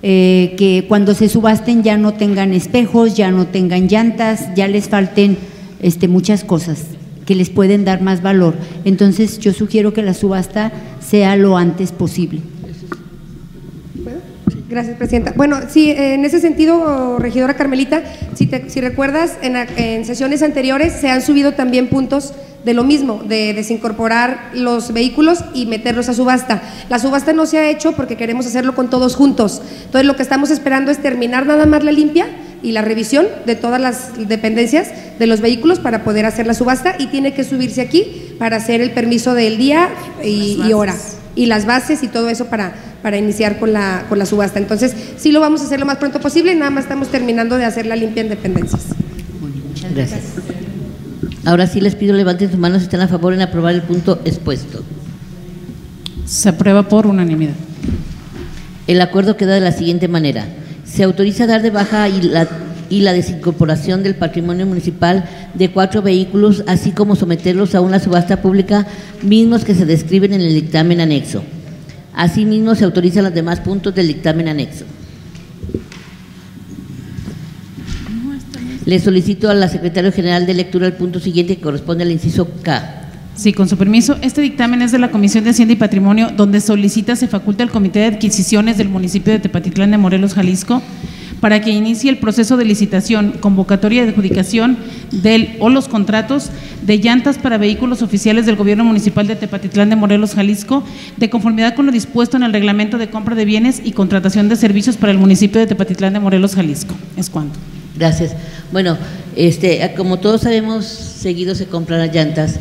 eh, que cuando se subasten ya no tengan espejos, ya no tengan llantas, ya les falten este, muchas cosas que les pueden dar más valor. Entonces yo sugiero que la subasta sea lo antes posible. Gracias, Presidenta. Bueno, sí, en ese sentido, regidora Carmelita, si, te- si recuerdas, en, en sesiones anteriores se han subido también puntos de lo mismo, de desincorporar los vehículos y meterlos a subasta. La subasta no se ha hecho porque queremos hacerlo con todos juntos. Entonces, lo que estamos esperando es terminar nada más la limpia y la revisión de todas las dependencias de los vehículos para poder hacer la subasta y tiene que subirse aquí para hacer el permiso del día y, y hora y las bases y todo eso para, para iniciar con la, con la subasta. Entonces, sí lo vamos a hacer lo más pronto posible, nada más estamos terminando de hacer la limpia en dependencias. Gracias. Ahora sí les pido levanten sus manos si están a favor en aprobar el punto expuesto. Se aprueba por unanimidad. El acuerdo queda de la siguiente manera. Se autoriza dar de baja y la, y la desincorporación del patrimonio municipal de cuatro vehículos, así como someterlos a una subasta pública, mismos que se describen en el dictamen anexo. Asimismo, se autorizan los demás puntos del dictamen anexo. Le solicito a la secretaria general de lectura el punto siguiente que corresponde al inciso K. Sí, con su permiso, este dictamen es de la Comisión de Hacienda y Patrimonio, donde solicita se faculta al Comité de Adquisiciones del municipio de Tepatitlán de Morelos, Jalisco, para que inicie el proceso de licitación, convocatoria de adjudicación del o los contratos de llantas para vehículos oficiales del Gobierno Municipal de Tepatitlán de Morelos, Jalisco, de conformidad con lo dispuesto en el Reglamento de Compra de Bienes y Contratación de Servicios para el municipio de Tepatitlán de Morelos, Jalisco. ¿Es cuánto? Gracias. Bueno, este, como todos sabemos, seguido se compran las llantas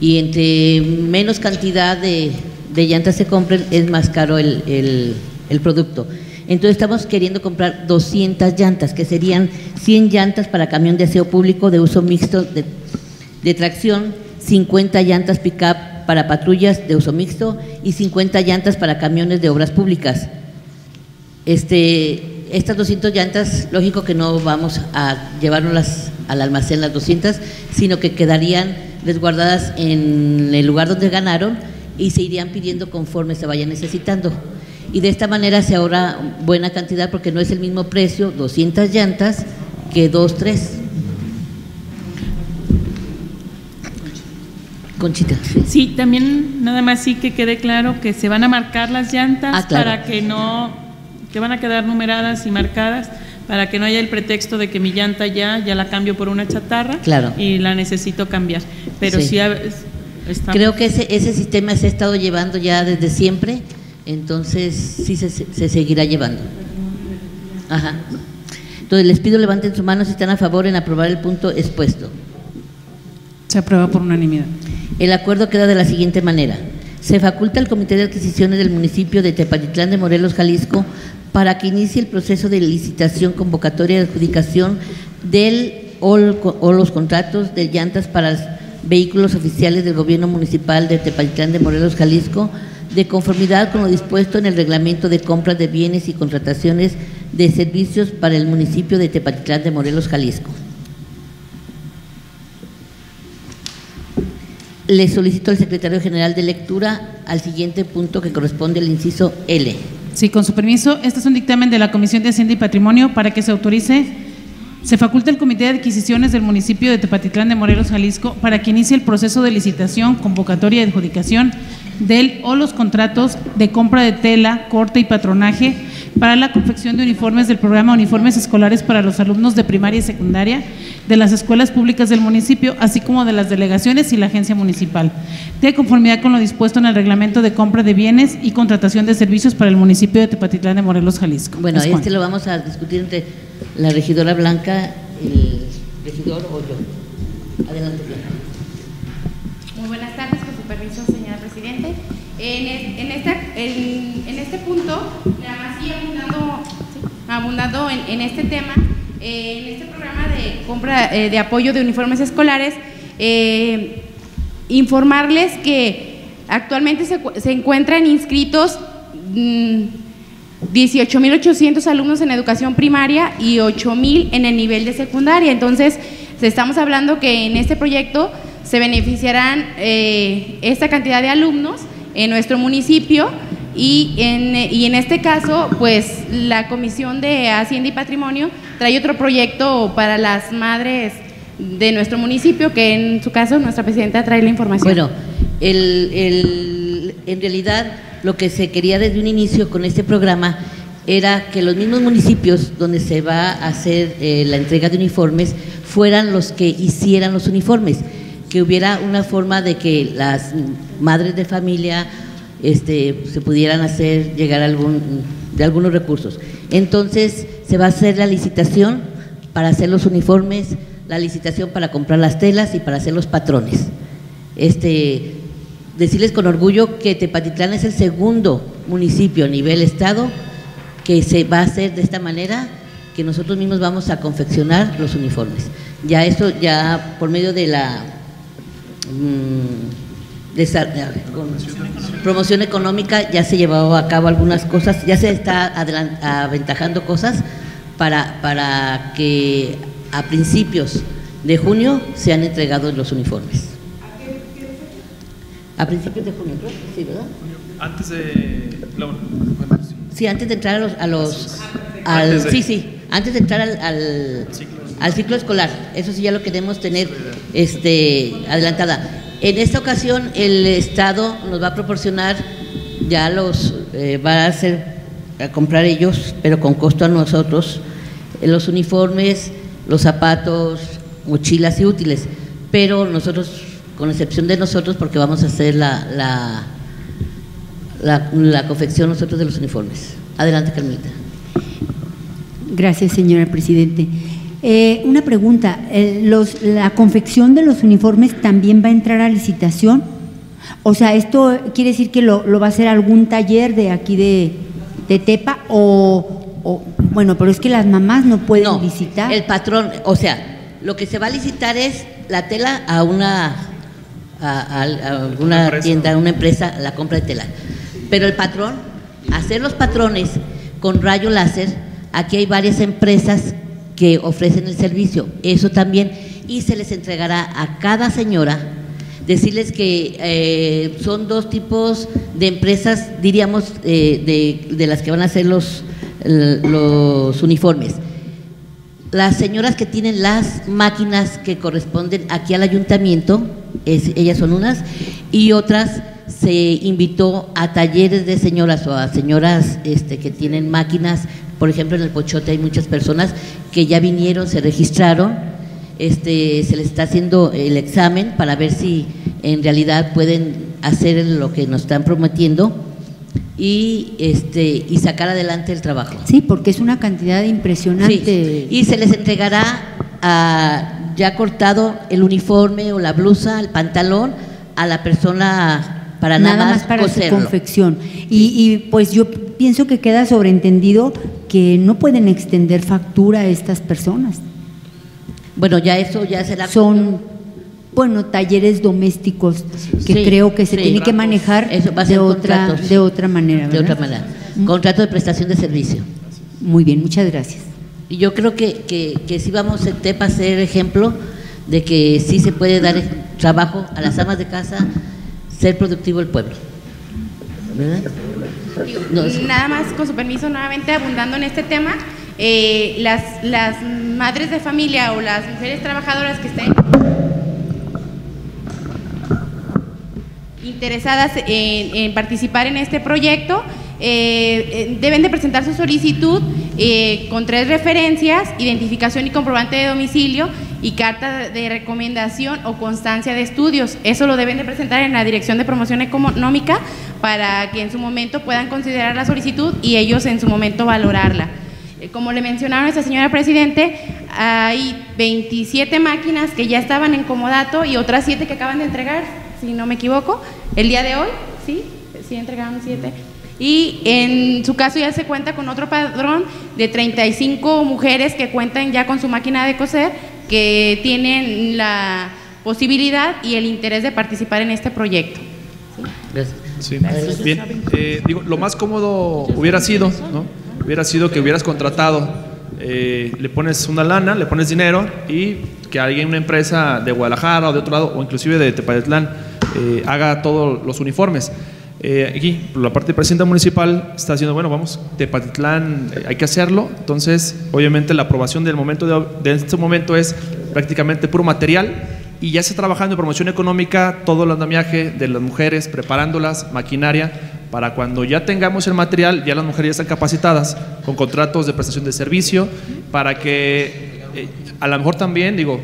y entre menos cantidad de, llantas se compren, es más caro el producto. Entonces estamos queriendo comprar 200 llantas, que serían 100 llantas para camión de aseo público de uso mixto de, de tracción, 50 llantas pick-up para patrullas de uso mixto y 50 llantas para camiones de obras públicas. Este, estas 200 llantas, lógico que no vamos a llevárnoslas al almacén las 200, sino que quedarían resguardadas en el lugar donde ganaron y se irían pidiendo conforme se vaya necesitando. Y de esta manera se ahorra buena cantidad porque no es el mismo precio 200 llantas que 2, 3. Conchita. sí. También nada más sí que quede claro que se van a marcar las llantas Ah, claro. para que no que van a quedar numeradas y marcadas para que no haya el pretexto de que mi llanta ya, ya la cambio por una chatarra Claro. y la necesito cambiar. Pero Sí. sí, a- Creo que ese, ese sistema se ha estado llevando ya desde siempre, entonces sí se, se seguirá llevando. Ajá. Entonces les pido levanten su mano si están a favor en aprobar el punto expuesto. Se aprueba por unanimidad. El acuerdo queda de la siguiente manera. Se faculta al Comité de Adquisiciones del municipio de Tepatitlán de Morelos, Jalisco, para que inicie el proceso de licitación, convocatoria de adjudicación del o, los contratos de llantas para los vehículos oficiales del gobierno municipal de Tepatitlán de Morelos, Jalisco, de conformidad con lo dispuesto en el reglamento de compras de bienes y contrataciones de servicios para el municipio de Tepatitlán de Morelos, Jalisco. Le solicito al secretario general de lectura al siguiente punto que corresponde al inciso L. Sí, con su permiso, este es un dictamen de la Comisión de Hacienda y Patrimonio para que se autorice, se faculta el Comité de Adquisiciones del municipio de Tepatitlán de Morelos, Jalisco, para que inicie el proceso de licitación, convocatoria y adjudicación del o los contratos de compra de tela, corte y patronaje para la confección de uniformes del programa Uniformes Escolares para los alumnos de primaria y secundaria de las escuelas públicas del municipio, así como de las delegaciones y la agencia municipal, de conformidad con lo dispuesto en el reglamento de compra de bienes y contratación de servicios para el municipio de Tepatitlán de Morelos, Jalisco. Bueno, Es este lo vamos a discutir entre la regidora Blanca, el regidor o yo. Adelante, Blanca. Muy buenas tardes, con su permiso, señor presidente. En, es- en esta, en, este punto, nada más sí abundando, abundando en, este tema, eh, en este programa de compra eh, de apoyo de uniformes escolares, eh, informarles que actualmente se, se encuentran inscritos mm, 18.800 alumnos en educación primaria y 8.000 en el nivel de secundaria. Entonces, estamos hablando que en este proyecto se beneficiarán eh, esta cantidad de alumnos en nuestro municipio y en, y en este caso, pues la Comisión de Hacienda y Patrimonio trae otro proyecto para las madres de nuestro municipio, que en su caso nuestra presidenta trae la información. Bueno, en realidad lo que se quería desde un inicio con este programa era que los mismos municipios donde se va a hacer eh, la entrega de uniformes fueran los que hicieran los uniformes, que hubiera una forma de que las madres de familia este, se pudieran hacer llegar algún, de algunos recursos. Entonces se va a hacer la licitación para hacer los uniformes, la licitación para comprar las telas y para hacer los patrones. Este, decirles con orgullo que Tepatitlán es el segundo municipio a nivel estado que se va a hacer de esta manera, que nosotros mismos vamos a confeccionar los uniformes. Ya eso, ya por medio de la mm, promoción económica ya se llevó a cabo algunas cosas, ya se está aventajando cosas para, para que a principios de junio sean entregados los uniformes. A principios de junio, creo, sí, ¿verdad? Antes de. no, bueno, sí. Sí, antes de entrar a los... a los- al- de- sí, sí, antes de entrar al, al, al ciclo escolar. Eso sí ya lo queremos tener este, adelantada. En esta ocasión el Estado nos va a proporcionar, ya los eh, va a hacer, a comprar ellos, pero con costo a nosotros, eh, los uniformes, los zapatos, mochilas y útiles. Pero nosotros, con excepción de nosotros, porque vamos a hacer la, la la, la confección nosotros de los uniformes. Adelante, Carmelita. Gracias, señora Presidente. Eh, una pregunta, eh, los, ¿la confección de los uniformes también va a entrar a licitación? O sea, ¿esto quiere decir que lo, lo va a hacer algún taller de aquí de, de Tepa? O, o- bueno, pero es que las mamás no pueden No, licitar. el patrón, o sea, lo que se va a licitar es la tela a una a, a- a alguna tienda, a una empresa, la compra de tela. Pero el patrón, hacer los patrones con rayo láser, aquí hay varias empresas que ofrecen el servicio, eso también, y se les entregará a cada señora, decirles que eh, son dos tipos de empresas, diríamos, eh, de, de las que van a hacer los, los uniformes. Las señoras que tienen las máquinas que corresponden aquí al ayuntamiento, es- ellas son unas, y otras se invitó a talleres de señoras o a señoras este, que tienen máquinas, por ejemplo en el Pochote hay muchas personas que ya vinieron, se registraron, este, se les está haciendo el examen para ver si en realidad pueden hacer lo que nos están prometiendo y, este, y sacar adelante el trabajo. Sí, porque es una cantidad impresionante. Sí, Y se les entregará a, ya cortado el uniforme o la blusa, el pantalón a la persona para nada, más para su confección. Y, y, pues yo pienso que queda sobreentendido que no pueden extender factura a estas personas. Bueno, ya eso ya será Son, bueno, talleres domésticos que Sí, creo que se sí. tiene que manejar Eso va a de otra, contratos. de otra manera. de otra manera. Contrato de prestación de servicio. Muy bien, muchas gracias. Y yo creo que, que, que sí vamos en TEPA a ser ejemplo de que sí se puede dar trabajo a las amas de casa, ser productivo el pueblo. Nada más, con su permiso, nuevamente abundando en este tema, eh, las, las madres de familia o las mujeres trabajadoras que estén interesadas en participar en este proyecto, eh, eh, deben de presentar su solicitud eh, con tres referencias, identificación y comprobante de domicilio y carta de recomendación o constancia de estudios. Eso lo deben de presentar en la Dirección de Promoción Económica para que en su momento puedan considerar la solicitud y ellos en su momento valorarla. Como le mencionaba nuestra señora Presidente, hay 27 máquinas que ya estaban en comodato y otras 7 que acaban de entregar, si no me equivoco, el día de hoy, ¿sí? Sí, entregaron 7. Y en su caso ya se cuenta con otro padrón de 35 mujeres que cuentan ya con su máquina de coser, que tienen la posibilidad y el interés de participar en este proyecto. Gracias. Sí, bien. Eh, digo, lo más cómodo hubiera sido, ¿no? Hubiera sido que hubieras contratado, eh, le pones una lana, le pones dinero y que alguien, una empresa de Guadalajara o de otro lado, o inclusive de Tepatitlán, eh, haga todos los uniformes. Eh, aquí, por la parte de presidenta municipal está diciendo, bueno, vamos, Tepatitlán eh, hay que hacerlo. Entonces, obviamente, la aprobación del momento de, de este momento es prácticamente puro material y ya se está trabajando en promoción económica todo el andamiaje de las mujeres, preparándolas, maquinaria, para cuando ya tengamos el material, ya las mujeres ya están capacitadas con contratos de prestación de servicio, para que eh, a lo mejor también, digo,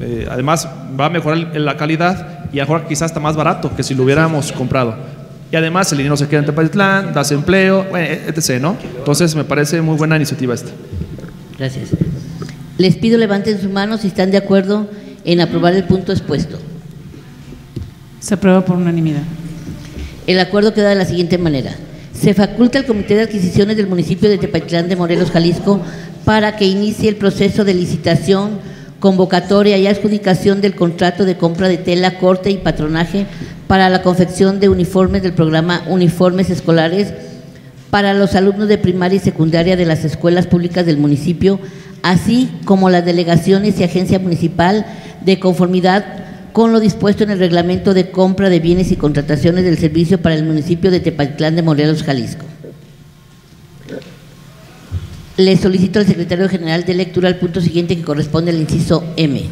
eh, además va a mejorar la calidad y ahora quizás está más barato que si lo hubiéramos comprado. Y además el dinero se queda en Tepatitlán, das empleo, bueno, etc. ¿no? Entonces me parece muy buena iniciativa esta. Gracias. Les pido levanten sus manos si están de acuerdo en aprobar el punto expuesto. Se aprueba por unanimidad. El acuerdo queda de la siguiente manera. Se faculta al Comité de Adquisiciones del municipio de Tepatitlán de Morelos, Jalisco, para que inicie el proceso de licitación, convocatoria y adjudicación del contrato de compra de tela, corte y patronaje para la confección de uniformes del programa Uniformes Escolares para los alumnos de primaria y secundaria de las escuelas públicas del municipio, así como las delegaciones y agencia municipal de conformidad con lo dispuesto en el reglamento de compra de bienes y contrataciones del servicio para el municipio de Tepatitlán de Morelos, Jalisco. Le solicito al secretario general de lectura al punto siguiente que corresponde al inciso M.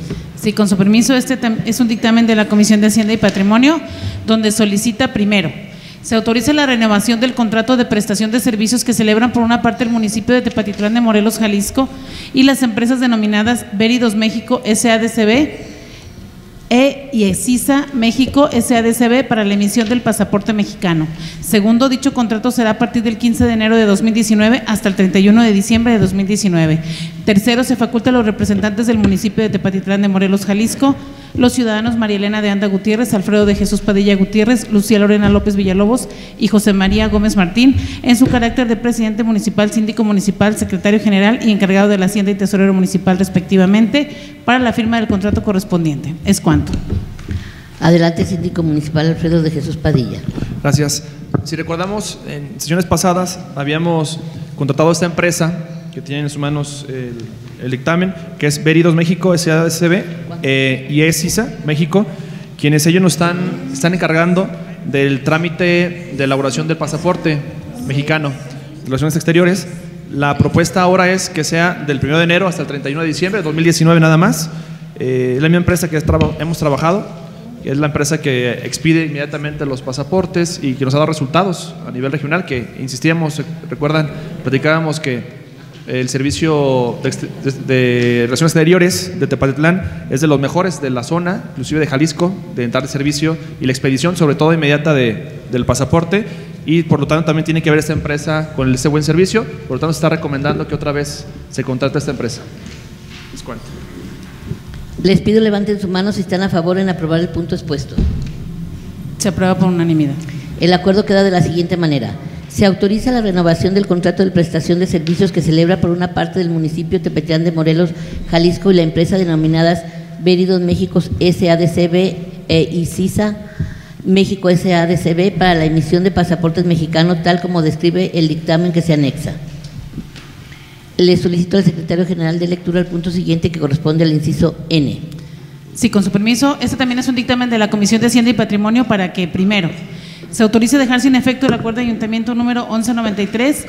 Sí, con su permiso, este es un dictamen de la Comisión de Hacienda y Patrimonio, donde solicita primero, se autoriza la renovación del contrato de prestación de servicios que celebran por una parte el municipio de Tepatitlán de Morelos, Jalisco, y las empresas denominadas Veridos México SADCB e y ESISA México SADCB para la emisión del pasaporte mexicano. Segundo, dicho contrato será a partir del 15 de enero de 2019 hasta el 31 de diciembre de 2019. Tercero, se faculta a los representantes del municipio de Tepatitlán de Morelos, Jalisco, los ciudadanos María Elena de Anda Gutiérrez, Alfredo de Jesús Padilla Gutiérrez, Lucía Lorena López Villalobos y José María Gómez Martín, en su carácter de presidente municipal, síndico municipal, secretario general y encargado de la Hacienda y Tesorero municipal respectivamente, para la firma del contrato correspondiente. Es cuanto. Adelante, síndico municipal Alfredo de Jesús Padilla. Gracias. Si recordamos, en sesiones pasadas habíamos contratado a esta empresa que tiene en sus manos el, el dictamen, que es Veridos México SADCB eh, y ESISA México, quienes ellos nos están, están encargando del trámite de elaboración del pasaporte mexicano de Relaciones Exteriores. La propuesta ahora es que sea del 1 de enero hasta el 31 de diciembre de 2019 nada más. Eh, es la misma empresa que traba- hemos trabajado es la empresa que expide inmediatamente los pasaportes y que nos ha dado resultados a nivel regional, que insistíamos, recuerdan, platicábamos que el servicio de, de, Relaciones Exteriores de Tepatitlán es de los mejores de la zona, inclusive de Jalisco, de entrar de servicio y la expedición, sobre todo inmediata de, del pasaporte. Y por lo tanto también tiene que ver esta empresa con ese buen servicio. Por lo tanto, se está recomendando que otra vez se contrate esta empresa. Les cuento. Les pido levanten su mano si están a favor en aprobar el punto expuesto. Se aprueba por unanimidad. El acuerdo queda de la siguiente manera. Se autoriza la renovación del contrato de prestación de servicios que celebra por una parte del municipio Tepetlán de Morelos, Jalisco y la empresa denominadas Veridos México SADCB e ICISA México SADCB para la emisión de pasaportes mexicanos tal como describe el dictamen que se anexa. Le solicito al secretario general de lectura el punto siguiente que corresponde al inciso N. Sí, con su permiso, este también es un dictamen de la Comisión de Hacienda y Patrimonio para que, primero, se autorice dejar sin efecto el acuerdo de ayuntamiento número 1193,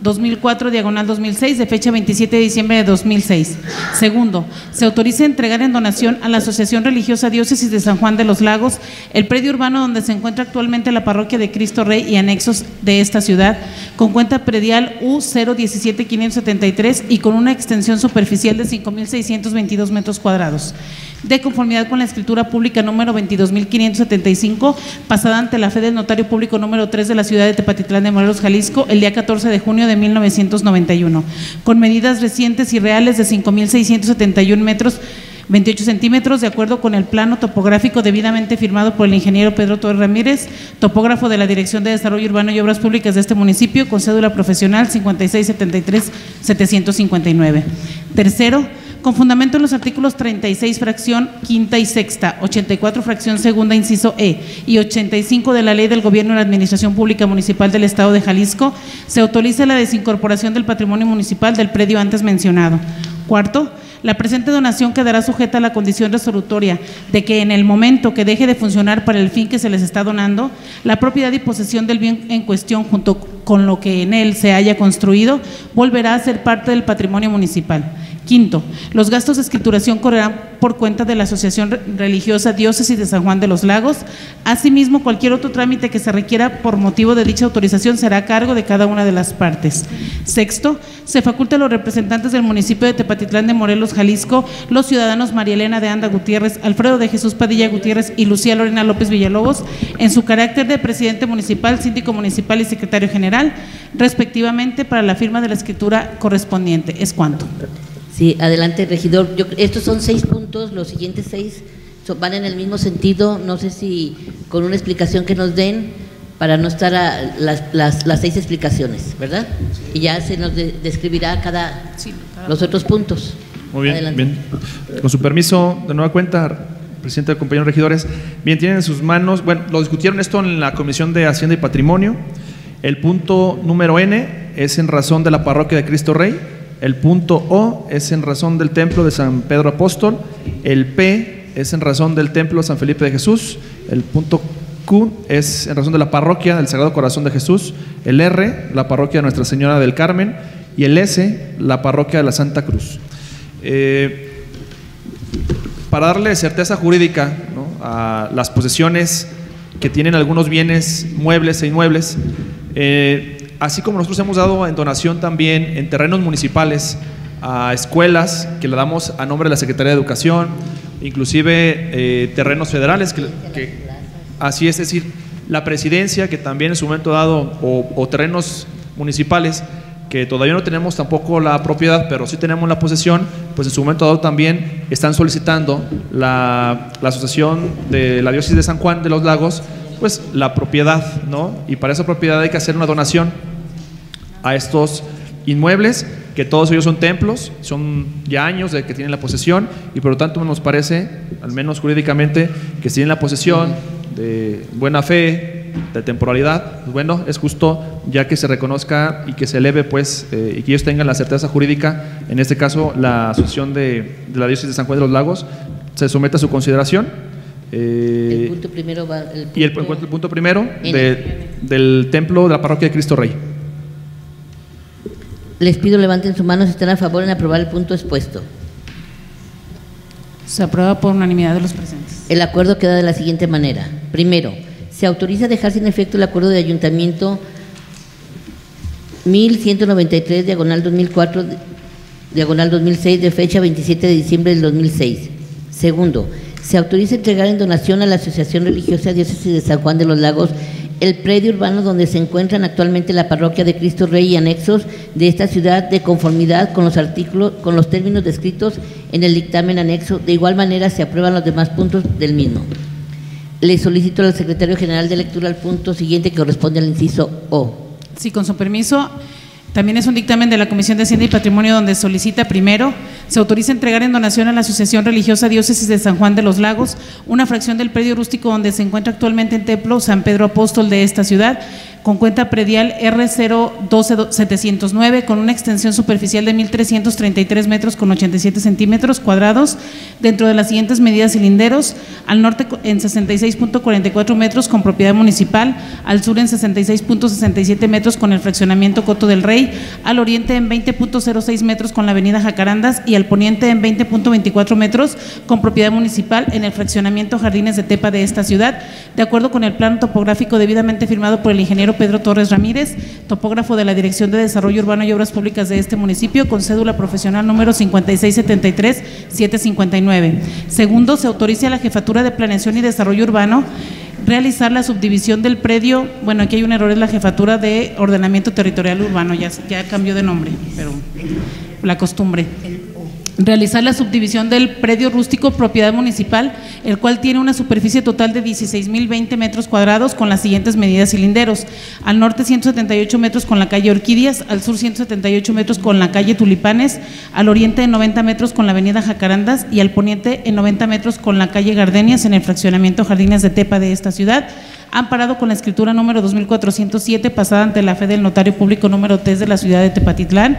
2004, diagonal 2006, de fecha 27 de diciembre de 2006. Segundo, se autoriza entregar en donación a la Asociación Religiosa Diócesis de San Juan de los Lagos el predio urbano donde se encuentra actualmente la parroquia de Cristo Rey y anexos de esta ciudad, con cuenta predial U017573 y con una extensión superficial de 5.622 metros cuadrados de conformidad con la escritura pública número 22.575, pasada ante la fe del notario público número 3 de la ciudad de Tepatitlán de Morelos, Jalisco, el día 14 de junio de 1991, con medidas recientes y reales de 5.671 metros 28 centímetros, de acuerdo con el plano topográfico debidamente firmado por el ingeniero Pedro Torres Ramírez, topógrafo de la Dirección de Desarrollo Urbano y Obras Públicas de este municipio, con cédula profesional 5673-759. Tercero, con fundamento en los artículos 36, fracción quinta y sexta, 84, fracción segunda, inciso E, y 85 de la Ley del Gobierno y la Administración Pública Municipal del Estado de Jalisco, se autoriza la desincorporación del patrimonio municipal del predio antes mencionado. Cuarto, la presente donación quedará sujeta a la condición resolutoria de que en el momento que deje de funcionar para el fin que se les está donando, la propiedad y posesión del bien en cuestión junto con lo que en él se haya construido volverá a ser parte del patrimonio municipal. Quinto, los gastos de escrituración correrán por cuenta de la Asociación Religiosa Diócesis de San Juan de los Lagos. Asimismo, cualquier otro trámite que se requiera por motivo de dicha autorización será a cargo de cada una de las partes. Sexto, se faculta a los representantes del municipio de Tepatitlán de Morelos, Jalisco, los ciudadanos María Elena de Anda Gutiérrez, Alfredo de Jesús Padilla Gutiérrez y Lucía Lorena López Villalobos, en su carácter de presidente municipal, síndico municipal y secretario general, respectivamente, para la firma de la escritura correspondiente. Es cuanto. Sí, adelante, regidor. estos son seis puntos, los siguientes seis van en el mismo sentido. No sé si con una explicación que nos den para no estar a las, las, seis explicaciones, ¿verdad? Y ya se nos describirá cada, los otros puntos. Muy bien, bien. Con su permiso, de nueva cuenta, presidente de compañeros regidores, bien, tienen en sus manos, bueno, lo discutieron esto en la Comisión de Hacienda y Patrimonio. El punto número N es en razón de la parroquia de Cristo Rey el punto O es en razón del templo de San Pedro Apóstol. El P es en razón del templo de San Felipe de Jesús. El punto Q es en razón de la parroquia del Sagrado Corazón de Jesús. El R, la parroquia de Nuestra Señora del Carmen. Y el S, la parroquia de la Santa Cruz. Eh, para darle certeza jurídica a las posesiones que tienen algunos bienes muebles e inmuebles, eh, así como nosotros hemos dado en donación también en terrenos municipales a escuelas que le damos a nombre de la Secretaría de Educación, inclusive eh, terrenos federales, que, así es, decir, la presidencia que también en su momento dado, o, terrenos municipales que todavía no tenemos tampoco la propiedad, pero sí tenemos la posesión, pues en su momento dado también están solicitando la, la Asociación de la Diócesis de San Juan de los Lagos, pues la propiedad, ¿no? Y para esa propiedad hay que hacer una donación a estos inmuebles, que todos ellos son templos, son ya años de que tienen la posesión y por lo tanto nos parece, al menos jurídicamente, que si tienen la posesión de buena fe, de temporalidad, pues bueno, es justo ya que se reconozca y que se eleve pues eh, y que ellos tengan la certeza jurídica, en este caso la asociación de, la diócesis de San Juan de los Lagos, se somete a su consideración. Eh, el punto primero va, y el, el punto primero del templo de la parroquia de Cristo Rey. Les pido levanten su mano si están a favor en aprobar el punto expuesto. Se aprueba por unanimidad de los presentes. El acuerdo queda de la siguiente manera. Primero, se autoriza a dejar sin efecto el acuerdo de ayuntamiento 1193, diagonal 2004, diagonal 2006, de fecha 27 de diciembre del 2006. Segundo, se autoriza entregar en donación a la Asociación Religiosa Diócesis de San Juan de los Lagos el predio urbano donde se encuentran actualmente la parroquia de Cristo Rey y anexos de esta ciudad de conformidad con los artículos, con los términos descritos en el dictamen anexo. De igual manera se aprueban los demás puntos del mismo. Le solicito al secretario general de lectura el punto siguiente que corresponde al inciso O. Sí, con su permiso. También es un dictamen de la Comisión de Hacienda y Patrimonio donde solicita primero, se autoriza entregar en donación a la Asociación Religiosa Diócesis de San Juan de los Lagos una fracción del predio rústico donde se encuentra actualmente el templo San Pedro Apóstol de esta ciudad, con cuenta predial R012709 con una extensión superficial de 1.333 metros con 87 centímetros cuadrados dentro de las siguientes medidas cilinderos, al norte en 66.44 metros con propiedad municipal, al sur en 66.67 metros con el fraccionamiento Coto del Rey, al oriente en 20.06 metros con la avenida Jacarandas y al poniente en 20.24 metros con propiedad municipal en el fraccionamiento Jardines de Tepa de esta ciudad, de acuerdo con el plan topográfico debidamente firmado por el ingeniero Pedro Torres Ramírez, topógrafo de la Dirección de Desarrollo Urbano y Obras Públicas de este municipio, con cédula profesional número 5673-759. Segundo, se autoriza a la Jefatura de Planeación y Desarrollo Urbano realizar la subdivisión del predio, bueno, aquí hay un error, es la Jefatura de Ordenamiento Territorial Urbano, ya, ya cambió de nombre, pero la costumbre realizar la subdivisión del predio rústico propiedad municipal, el cual tiene una superficie total de 16.020 metros cuadrados con las siguientes medidas cilinderos. Al norte 178 metros con la calle Orquídeas, al sur 178 metros con la calle Tulipanes, al oriente en 90 metros con la avenida Jacarandas y al poniente en 90 metros con la calle Gardenias en el fraccionamiento Jardines de Tepa de esta ciudad amparado con la escritura número 2407 pasada ante la fe del notario público número 3 de la ciudad de Tepatitlán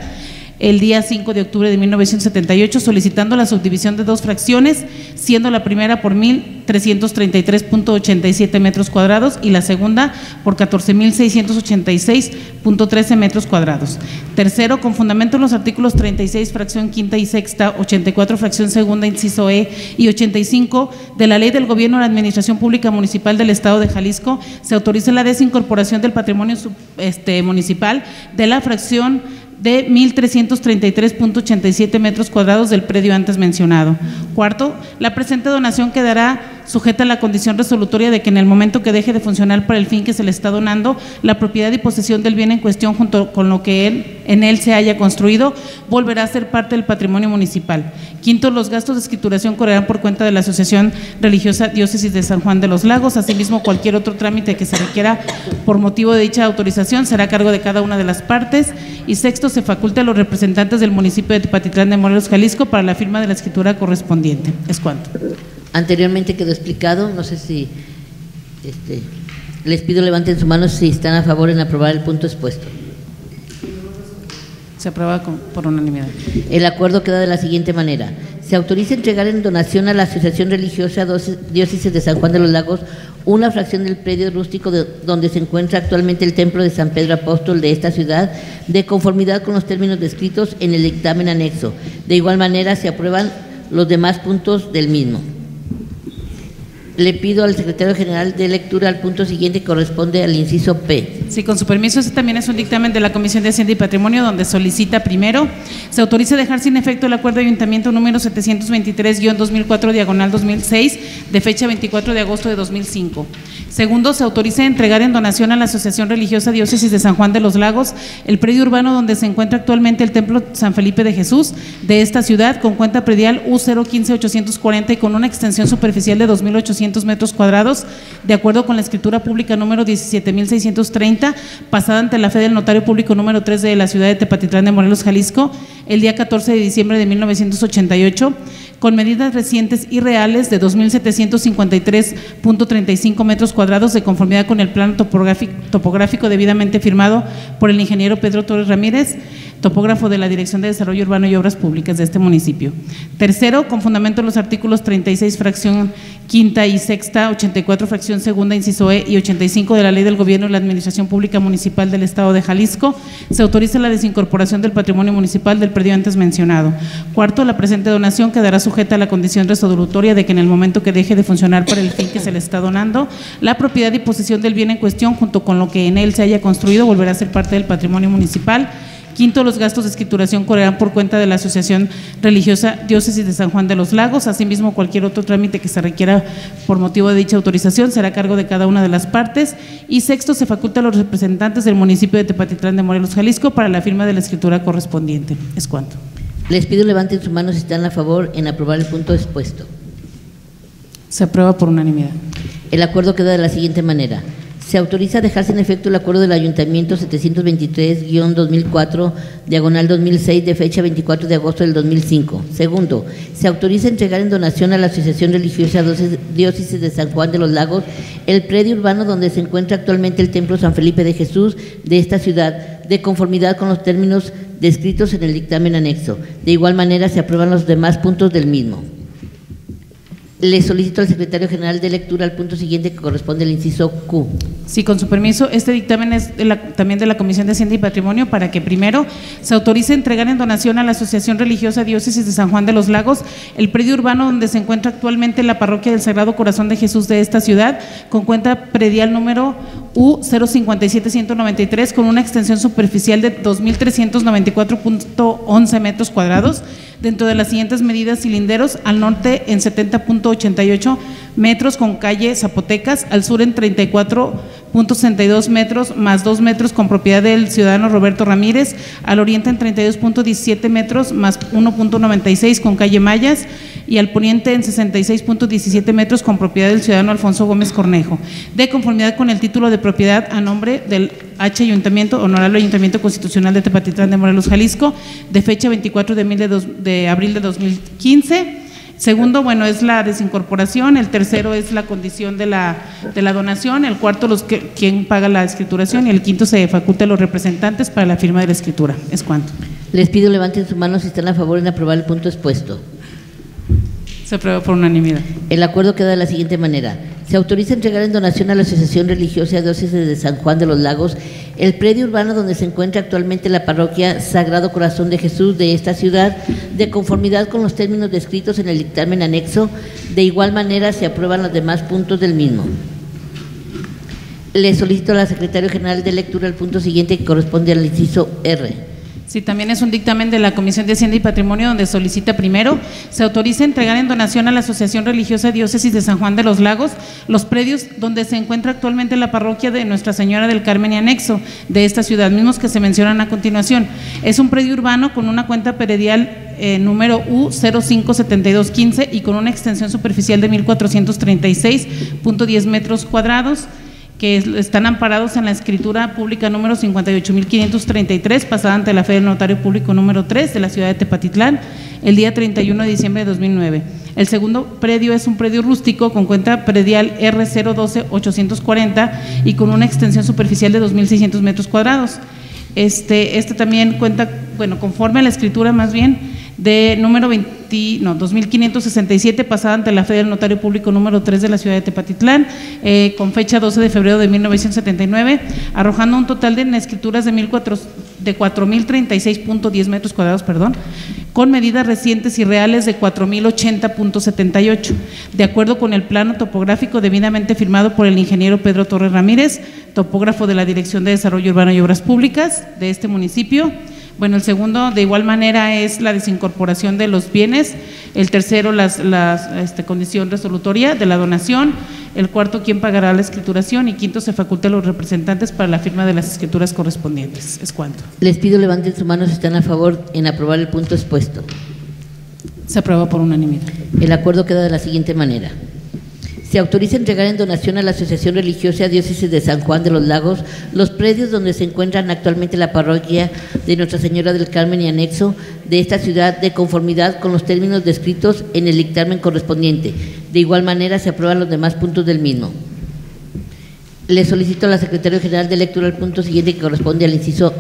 el día 5 de octubre de 1978, solicitando la subdivisión de dos fracciones, siendo la primera por 1.333.87 metros cuadrados y la segunda por 14.686.13 metros cuadrados. Tercero, con fundamento en los artículos 36, fracción quinta y sexta, 84, fracción segunda, inciso E y 85 de la Ley del Gobierno de la Administración Pública Municipal del Estado de Jalisco, se autoriza la desincorporación del patrimonio este, municipal de la fracción de 1.333.87 metros cuadrados del predio antes mencionado. Cuarto, la presente donación quedará sujeta a la condición resolutoria de que en el momento que deje de funcionar para el fin que se le está donando, la propiedad y posesión del bien en cuestión junto con lo que él, en él se haya construido volverá a ser parte del patrimonio municipal. Quinto, los gastos de escrituración correrán por cuenta de la Asociación Religiosa Diócesis de San Juan de los Lagos. Asimismo, cualquier otro trámite que se requiera por motivo de dicha autorización será a cargo de cada una de las partes. Y sexto, se faculta a los representantes del municipio de Tepatitlán de Morelos, Jalisco, para la firma de la escritura correspondiente. Es cuanto. Anteriormente quedó explicado, no sé si este, les pido levanten su mano si están a favor en aprobar el punto expuesto. Se aprueba por unanimidad. El acuerdo queda de la siguiente manera. Se autoriza entregar en donación a la Asociación Religiosa Diócesis de San Juan de los Lagos una fracción del predio rústico donde se encuentra actualmente el templo de San Pedro Apóstol de esta ciudad, de conformidad con los términos descritos en el dictamen anexo. De igual manera, se aprueban los demás puntos del mismo. Le pido al secretario general de lectura al punto siguiente que corresponde al inciso P. Sí, con su permiso, este también es un dictamen de la Comisión de Hacienda y Patrimonio donde solicita primero, se autoriza dejar sin efecto el acuerdo de ayuntamiento número 723-2004 diagonal 2006 de fecha 24 de agosto de 2005. Segundo, se autoriza entregar en donación a la Asociación Religiosa Diócesis de San Juan de los Lagos el predio urbano donde se encuentra actualmente el Templo San Felipe de Jesús de esta ciudad con cuenta predial U015840 y con una extensión superficial de 2.800 metros cuadrados, de acuerdo con la escritura pública número 17.630, pasada ante la fe del notario público número 3 de la ciudad de Tepatitlán de Morelos, Jalisco, el día 14 de diciembre de 1988, con medidas recientes y reales de 2.753.35 metros cuadrados de conformidad con el plano topográfico, topográfico debidamente firmado por el ingeniero Pedro Torres Ramírez, topógrafo de la Dirección de Desarrollo Urbano y Obras Públicas de este municipio. Tercero, con fundamento en los artículos 36, fracción quinta y sexta, 84, fracción segunda, inciso E y 85 de la Ley del Gobierno y la Administración Pública Municipal del Estado de Jalisco, se autoriza la desincorporación del patrimonio municipal del predio antes mencionado. Cuarto, la presente donación quedará sujeta a la condición resolutoria de que en el momento que deje de funcionar para el fin que se le está donando, la propiedad y posesión del bien en cuestión, junto con lo que en él se haya construido, volverá a ser parte del patrimonio municipal. Quinto, los gastos de escrituración correrán por cuenta de la Asociación Religiosa Diócesis de San Juan de los Lagos. Asimismo, cualquier otro trámite que se requiera por motivo de dicha autorización será a cargo de cada una de las partes. Y sexto, se faculta a los representantes del municipio de Tepatitlán de Morelos, Jalisco, para la firma de la escritura correspondiente. Es cuanto. Les pido levanten su mano si están a favor en aprobar el punto expuesto. Se aprueba por unanimidad. El acuerdo queda de la siguiente manera. Se autoriza a dejar sin efecto el acuerdo del Ayuntamiento 723-2004, diagonal 2006, de fecha 24 de agosto del 2005. Segundo, se autoriza a entregar en donación a la Asociación Religiosa Diócesis de San Juan de los Lagos el predio urbano donde se encuentra actualmente el Templo San Felipe de Jesús de esta ciudad, de conformidad con los términos descritos en el dictamen anexo. De igual manera, se aprueban los demás puntos del mismo. Le solicito al secretario general de lectura al punto siguiente que corresponde al inciso Q. Sí, con su permiso, este dictamen es también de la Comisión de Hacienda y Patrimonio para que primero se autorice entregar en donación a la Asociación Religiosa Diócesis de San Juan de los Lagos el predio urbano donde se encuentra actualmente la parroquia del Sagrado Corazón de Jesús de esta ciudad, con cuenta predial número U057193 con una extensión superficial de 2.394.11 metros cuadrados dentro de las siguientes medidas cilinderos, al norte en 70.88 metros con calle Zapotecas, al sur en 34.62 metros más 2 metros con propiedad del ciudadano Roberto Ramírez, al oriente en 32.17 metros más 1.96 con calle Mayas y al poniente en 66.17 metros con propiedad del ciudadano Alfonso Gómez Cornejo, de conformidad con el título de propiedad a nombre del H Ayuntamiento, Honorable Ayuntamiento Constitucional de Tepatitlán de Morelos, Jalisco, de fecha 24 de, de, dos- de abril de 2015. Segundo, bueno, es la desincorporación. El tercero es la condición de la, de la donación. El cuarto, los que, quien paga la escrituración. Y el quinto, se faculta a los representantes para la firma de la escritura. Es cuanto. Les pido levanten su mano si están a favor en aprobar el punto expuesto. Se aprueba por unanimidad. El acuerdo queda de la siguiente manera. Se autoriza entregar en donación a la Asociación Religiosa Diócesis de San Juan de los Lagos el predio urbano donde se encuentra actualmente la parroquia Sagrado Corazón de Jesús de esta ciudad, de conformidad con los términos descritos en el dictamen anexo. De igual manera, se aprueban los demás puntos del mismo. Le solicito a la Secretaria General de Lectura el punto siguiente que corresponde al inciso R. Sí, también es un dictamen de la Comisión de Hacienda y Patrimonio donde solicita primero se autoriza entregar en donación a la Asociación Religiosa Diócesis de San Juan de los Lagos los predios donde se encuentra actualmente la parroquia de Nuestra Señora del Carmen y Anexo de esta ciudad, mismos que se mencionan a continuación. Es un predio urbano con una cuenta predial eh, número U057215 y con una extensión superficial de 1436.10 metros cuadrados que es- están amparados en la escritura pública número 58.533, pasada ante la fe del notario público número 3 de la ciudad de Tepatitlán, el día 31 de diciembre de 2009. El segundo predio es un predio rústico con cuenta predial R012-840 y con una extensión superficial de 2.600 metros cuadrados. Este, este también cuenta, bueno, conforme a la escritura más bien, de número 20, no, 2567, pasada ante la fe del notario público número 3 de la ciudad de Tepatitlán, eh, con fecha 12 de febrero de 1979, arrojando un total de escrituras de 1,400 de 4.036.10 metros cuadrados, perdón, con medidas recientes y reales de 4.080.78, de acuerdo con el plano topográfico debidamente firmado por el ingeniero Pedro Torres Ramírez, topógrafo de la Dirección de Desarrollo Urbano y Obras Públicas de este municipio. Bueno, el segundo, de igual manera, es la desincorporación de los bienes. El tercero, la este, condición resolutoria de la donación. El cuarto, quién pagará la escrituración. Y quinto, se faculta a los representantes para la firma de las escrituras correspondientes. Es cuanto. Les pido levanten su mano si están a favor en aprobar el punto expuesto. Se aprueba por unanimidad. El acuerdo queda de la siguiente manera. Se autoriza entregar en donación a la Asociación Religiosa Diócesis de San Juan de los Lagos los predios donde se encuentran actualmente la parroquia de Nuestra Señora del Carmen y anexo de esta ciudad de conformidad con los términos descritos en el dictamen correspondiente. De igual manera se aprueban los demás puntos del mismo. Le solicito a la Secretaria General de Lectura el punto siguiente que corresponde al inciso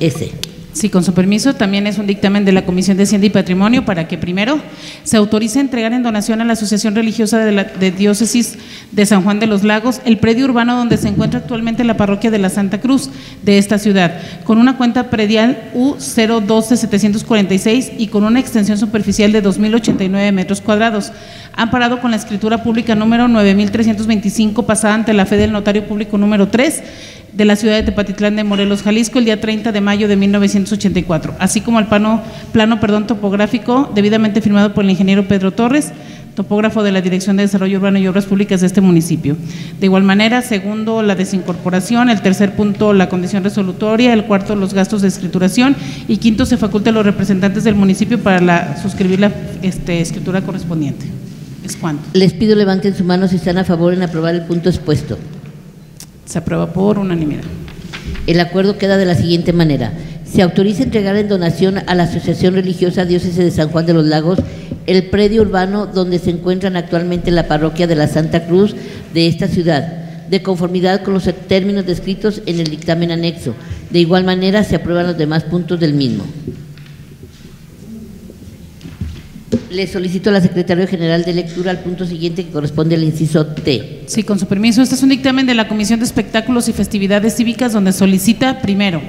S. Sí, con su permiso, también es un dictamen de la Comisión de Hacienda y Patrimonio para que primero se autorice entregar en donación a la Asociación Religiosa de, la, Diócesis de San Juan de los Lagos el predio urbano donde se encuentra actualmente la parroquia de la Santa Cruz de esta ciudad, con una cuenta predial U012-746 y con una extensión superficial de 2.089 metros cuadrados, amparado con la escritura pública número 9325 pasada ante la fe del notario público número 3 de la ciudad de Tepatitlán de Morelos, Jalisco, el día 30 de mayo de 1984, así como el plano, plano perdón, topográfico debidamente firmado por el ingeniero Pedro Torres, topógrafo de la Dirección de Desarrollo Urbano y Obras Públicas de este municipio. De igual manera, segundo, la desincorporación, el tercer punto, la condición resolutoria, el cuarto, los gastos de escrituración y quinto, se faculta a los representantes del municipio para la, suscribir la este, escritura correspondiente. ¿Es cuánto? Les pido levanten su mano si están a favor en aprobar el punto expuesto. Se aprueba por unanimidad. El acuerdo queda de la siguiente manera. Se autoriza entregar en donación a la Asociación Religiosa Diócesis de San Juan de los Lagos el predio urbano donde se encuentran actualmente la parroquia de la Santa Cruz de esta ciudad, de conformidad con los términos descritos en el dictamen anexo. De igual manera, se aprueban los demás puntos del mismo. Le solicito a la Secretaria General de Lectura al punto siguiente que corresponde al inciso T. Sí, con su permiso. Este es un dictamen de la Comisión de Espectáculos y Festividades Cívicas donde solicita, primero,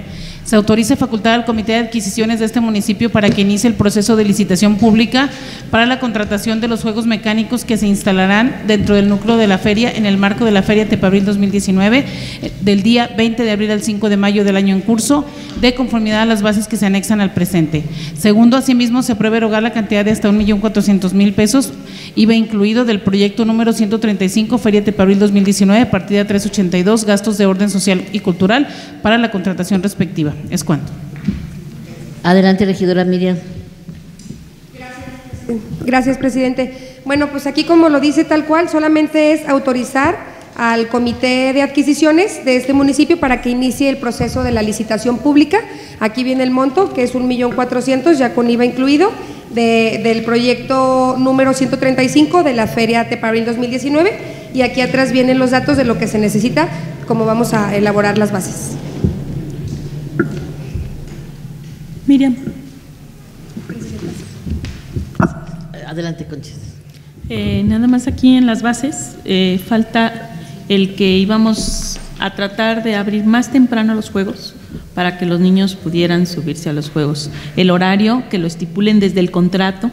se autorice facultad al Comité de Adquisiciones de este municipio para que inicie el proceso de licitación pública para la contratación de los juegos mecánicos que se instalarán dentro del núcleo de la feria en el marco de la Feria Tepabril 2019 eh, del día 20 de abril al 5 de mayo del año en curso, de conformidad a las bases que se anexan al presente. Segundo, asimismo, se aprueba erogar la cantidad de hasta 1.400.000 pesos, IVA incluido del proyecto número 135, Feria Tepabril 2019, partida 382, gastos de orden social y cultural para la contratación respectiva. ¿Es cuánto? Adelante, regidora Miriam. Gracias, presidente. Bueno, pues aquí como lo dice tal cual, solamente es autorizar al comité de adquisiciones de este municipio para que inicie el proceso de la licitación pública. Aquí viene el monto, que es un millón cuatrocientos, ya con IVA incluido, de, del proyecto número 135 de la Feria Tepabril 2019. Y aquí atrás vienen los datos de lo que se necesita, cómo vamos a elaborar las bases. Miriam. Adelante, Conchis. Eh, nada más aquí en las bases eh, falta el que íbamos a tratar de abrir más temprano los juegos para que los niños pudieran subirse a los juegos. El horario que lo estipulen desde el contrato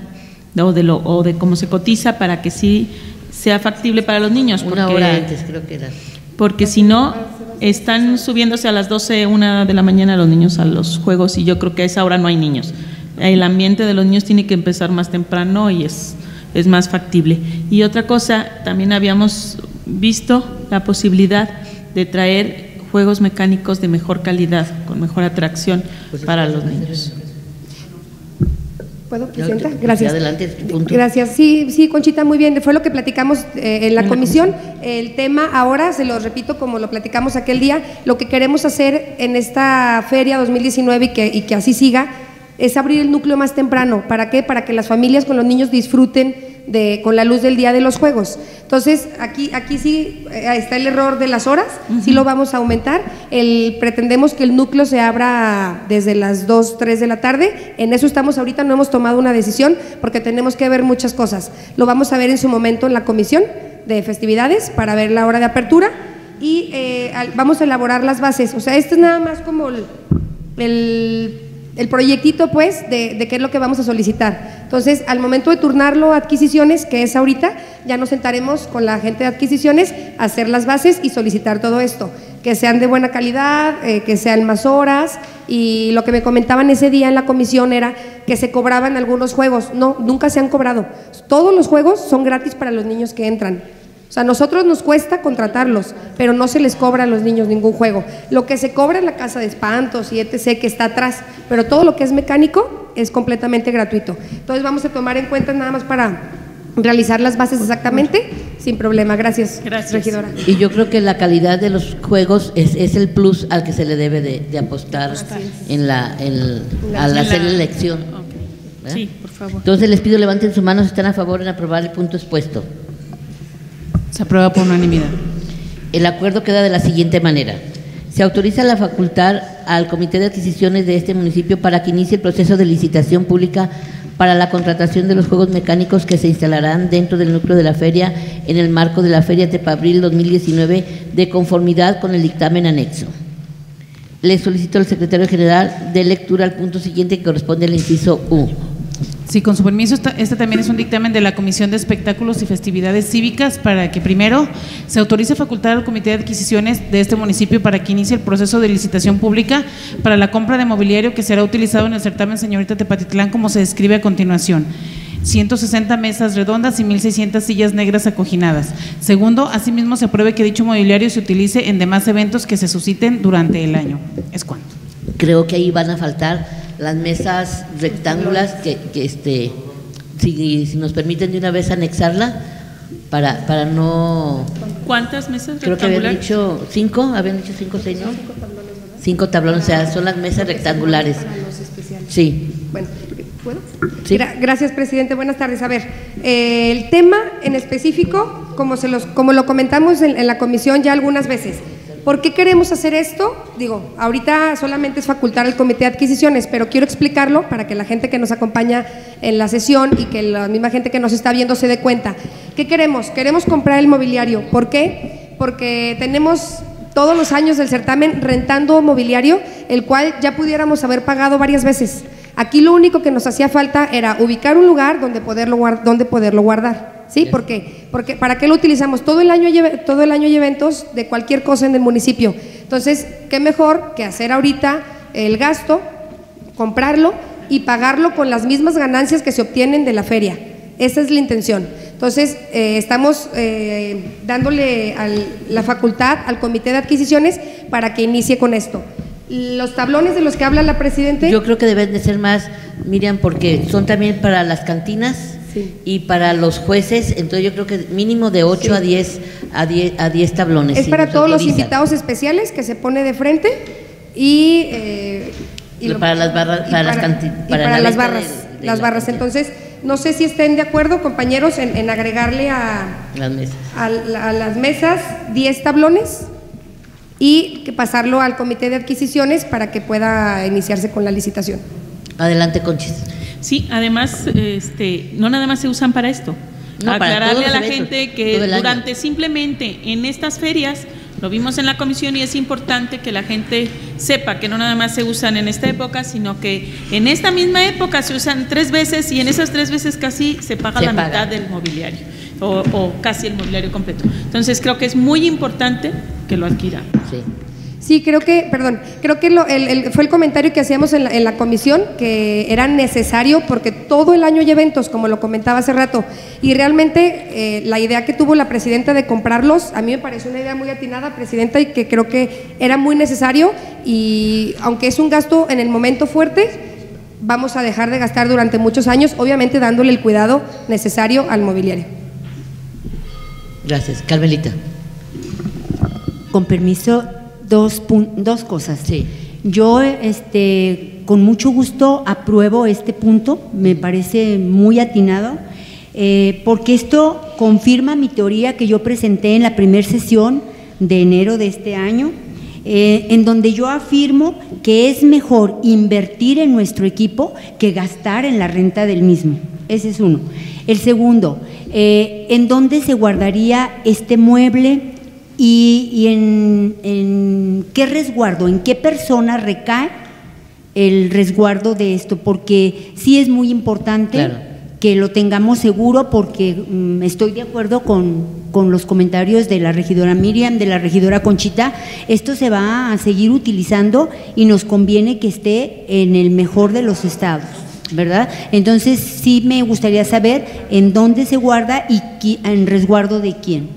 o de, lo, o de cómo se cotiza para que sí sea factible para los niños. Una hora antes, creo que era. Porque si no, están subiéndose a las 12, una de la mañana los niños a los juegos y yo creo que a esa hora no hay niños. El ambiente de los niños tiene que empezar más temprano y es, es más factible. Y otra cosa, también habíamos visto la posibilidad de traer juegos mecánicos de mejor calidad, con mejor atracción para los niños. ¿Puedo, Presidenta? Gracias. Adelante, punto. Gracias. Sí, sí, Conchita, muy bien. Fue lo que platicamos eh, en la comisión. El tema ahora, se lo repito como lo platicamos aquel día, lo que queremos hacer en esta feria 2019 y que, y que así siga, es abrir el núcleo más temprano. ¿Para qué? Para que las familias con los niños disfruten de, con la luz del día de los juegos. Entonces, aquí, aquí sí eh, está el error de las horas, sí lo vamos a aumentar. El, pretendemos que el núcleo se abra desde las 2, 3 de la tarde. En eso estamos ahorita, no hemos tomado una decisión porque tenemos que ver muchas cosas. Lo vamos a ver en su momento en la comisión de festividades para ver la hora de apertura y eh, vamos a elaborar las bases. O sea, este es nada más como el, el, el proyectito, pues, de, qué es lo que vamos a solicitar. Entonces, al momento de turnarlo a adquisiciones, que es ahorita, ya nos sentaremos con la gente de adquisiciones hacer las bases y solicitar todo esto. Que sean de buena calidad, eh, que sean más horas. Y lo que me comentaban ese día en la comisión era que se cobraban algunos juegos. No, nunca se han cobrado. Todos los juegos son gratis para los niños que entran. O sea, a nosotros nos cuesta contratarlos, pero no se les cobra a los niños ningún juego. Lo que se cobra en la casa de espantos y etc. que está atrás, pero todo lo que es mecánico es completamente gratuito. Entonces vamos a tomar en cuenta nada más para realizar las bases exactamente, sin problema. Gracias, regidora. Y yo creo que la calidad de los juegos es, es el plus al que se le debe de, de apostar en la, en- al hacer la- elección. ¿verdad? Sí, por favor. Entonces les pido levanten su mano si están a favor en aprobar el punto expuesto. Se aprueba por unanimidad. El acuerdo queda de la siguiente manera. Se autoriza la facultad al Comité de Adquisiciones de este municipio para que inicie el proceso de licitación pública para la contratación de los juegos mecánicos que se instalarán dentro del núcleo de la feria en el marco de la Feria Tepabril 2019 de conformidad con el dictamen anexo. Le solicito al secretario general de lectura al punto siguiente que corresponde al inciso U. Sí, con su permiso, este también es un dictamen de la Comisión de Espectáculos y Festividades Cívicas para que primero se autorice facultar al Comité de Adquisiciones de este municipio para que inicie el proceso de licitación pública para la compra de mobiliario que será utilizado en el certamen Señorita Tepatitlán como se describe a continuación. 160 mesas redondas y 1.600 sillas negras acoginadas. Segundo, asimismo se apruebe que dicho mobiliario se utilice en demás eventos que se susciten durante el año. Es cuanto. Creo que ahí van a faltar las mesas rectángulas que, que, este, si, si nos permiten de una vez anexarla para, para no... ¿Cuántas mesas Creo que habían dicho cinco, habían dicho cinco, ¿no? Cinco tablones, o sea, son las mesas rectangulares. Sí. Bueno, ¿puedo? Sí. Gra- gracias, presidente. Buenas tardes. A ver, eh, el tema en específico, como, se los, como lo comentamos en, en la comisión ya algunas veces, ¿por qué queremos hacer esto? Digo, ahorita solamente es facultar al comité de adquisiciones, pero quiero explicarlo para que la gente que nos acompaña en la sesión y que la misma gente que nos está viendo se dé cuenta. ¿Qué queremos? Queremos comprar el mobiliario. ¿Por qué? Porque tenemos todos los años del certamen rentando mobiliario, el cual ya pudiéramos haber pagado varias veces. Aquí lo único que nos hacía falta era ubicar un lugar donde poderlo, donde poderlo guardar. ¿Sí? ¿Por qué? Porque ¿para qué lo utilizamos? Todo el año hay todo el año hay eventos de cualquier cosa en el municipio. Entonces, qué mejor que hacer ahorita el gasto, comprarlo y pagarlo con las mismas ganancias que se obtienen de la feria. Esa es la intención. Entonces, eh, estamos eh, dándole al- la facultad al comité de adquisiciones para que inicie con esto. Los tablones de los que habla la presidente. Yo creo que deben de ser más, Miriam, porque son también para las cantinas y para los jueces, entonces yo creo que mínimo de 8 Sí. a 10 a 10 a 10 tablones. Es para todos los invitados especiales que se pone de frente y, eh, y Para las barras- para las la las barras, de- de las la barras. Entonces, no sé si estén de acuerdo, compañeros, en, en agregarle a, Las mesas. a las mesas 10 tablones y que pasarlo al comité de adquisiciones para que pueda iniciarse con la licitación. Adelante, Conchis. Sí, además, este, no nada más se usan para esto. No, Aclararle a la gente que durante simplemente en estas ferias, lo vimos en la comisión y es importante que la gente sepa que no nada más se usan en esta época, sino que en esta misma época se usan tres veces y en esas tres veces casi se paga Se la paga. mitad del mobiliario o, o casi el mobiliario completo. Entonces creo que es muy importante que lo adquieran. Sí. Sí, creo que, perdón, creo que lo- el- el- fue el comentario que hacíamos en la, en la comisión, que era necesario porque todo el año hay eventos, como lo comentaba hace rato, y realmente eh, la idea que tuvo la presidenta de comprarlos, a mí me pareció una idea muy atinada, presidenta, y que creo que era muy necesario, y aunque es un gasto en el momento fuerte, vamos a dejar de gastar durante muchos años, obviamente dándole el cuidado necesario al mobiliario. Gracias. Carmelita. Con permiso, dos, dos cosas. Sí. Yo, este, con mucho gusto apruebo este punto, me parece muy atinado, eh, porque esto confirma mi teoría que yo presenté en la primera sesión de enero de este año, eh, en donde yo afirmo que es mejor invertir en nuestro equipo que gastar en la renta del mismo. Ese es uno. El segundo, eh, ¿en dónde se guardaría este mueble? Y, y en, en qué resguardo, en qué persona recae el resguardo de esto, porque sí es muy importante Claro. que lo tengamos seguro, porque mm, estoy de acuerdo con, con los comentarios de la regidora Miriam, de la regidora Conchita, esto se va a seguir utilizando y nos conviene que esté en el mejor de los estados. ¿Verdad? Entonces sí me gustaría saber en dónde se guarda y en resguardo de quién.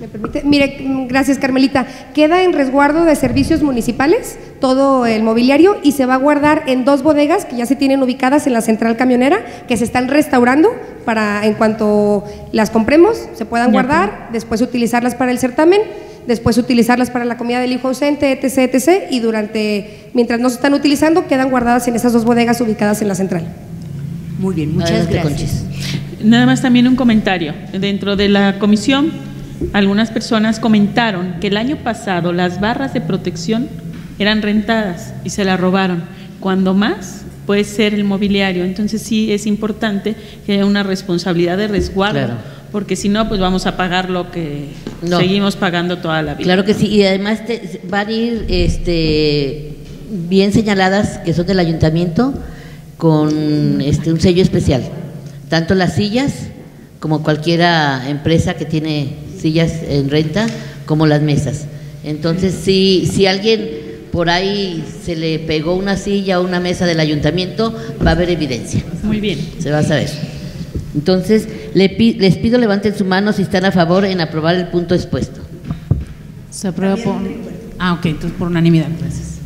¿Me permite? Mire, gracias Carmelita. Queda en resguardo de servicios municipales todo el mobiliario y se va a guardar en dos bodegas que ya se tienen ubicadas en la central camionera, que se están restaurando para en cuanto las compremos, se puedan guardar, después utilizarlas para el certamen, después utilizarlas para la comida del hijo ausente, etc, etc. Y durante, mientras no se están utilizando, quedan guardadas en esas dos bodegas ubicadas en la central. Muy bien, muchas Adelante, gracias. Conchis. Nada más también un comentario. Dentro de la comisión, algunas personas comentaron que el año pasado las barras de protección eran rentadas y se la robaron. Cuando más puede ser el mobiliario. Entonces sí es importante que haya una responsabilidad de resguardo. Claro. Porque si no, pues vamos a pagar lo que No. seguimos pagando toda la vida. Claro que sí, y además te- van a ir este, bien señaladas que son del ayuntamiento con este, un sello especial. Tanto las sillas como cualquiera empresa que tiene sillas en renta, como las mesas. Entonces, si, si alguien por ahí se le pegó una silla o una mesa del ayuntamiento, va a haber evidencia. Muy bien. Se va a saber. Entonces, les pido levanten su mano si están a favor en aprobar el punto expuesto. Se aprueba por. Ah, ok, entonces por unanimidad, gracias.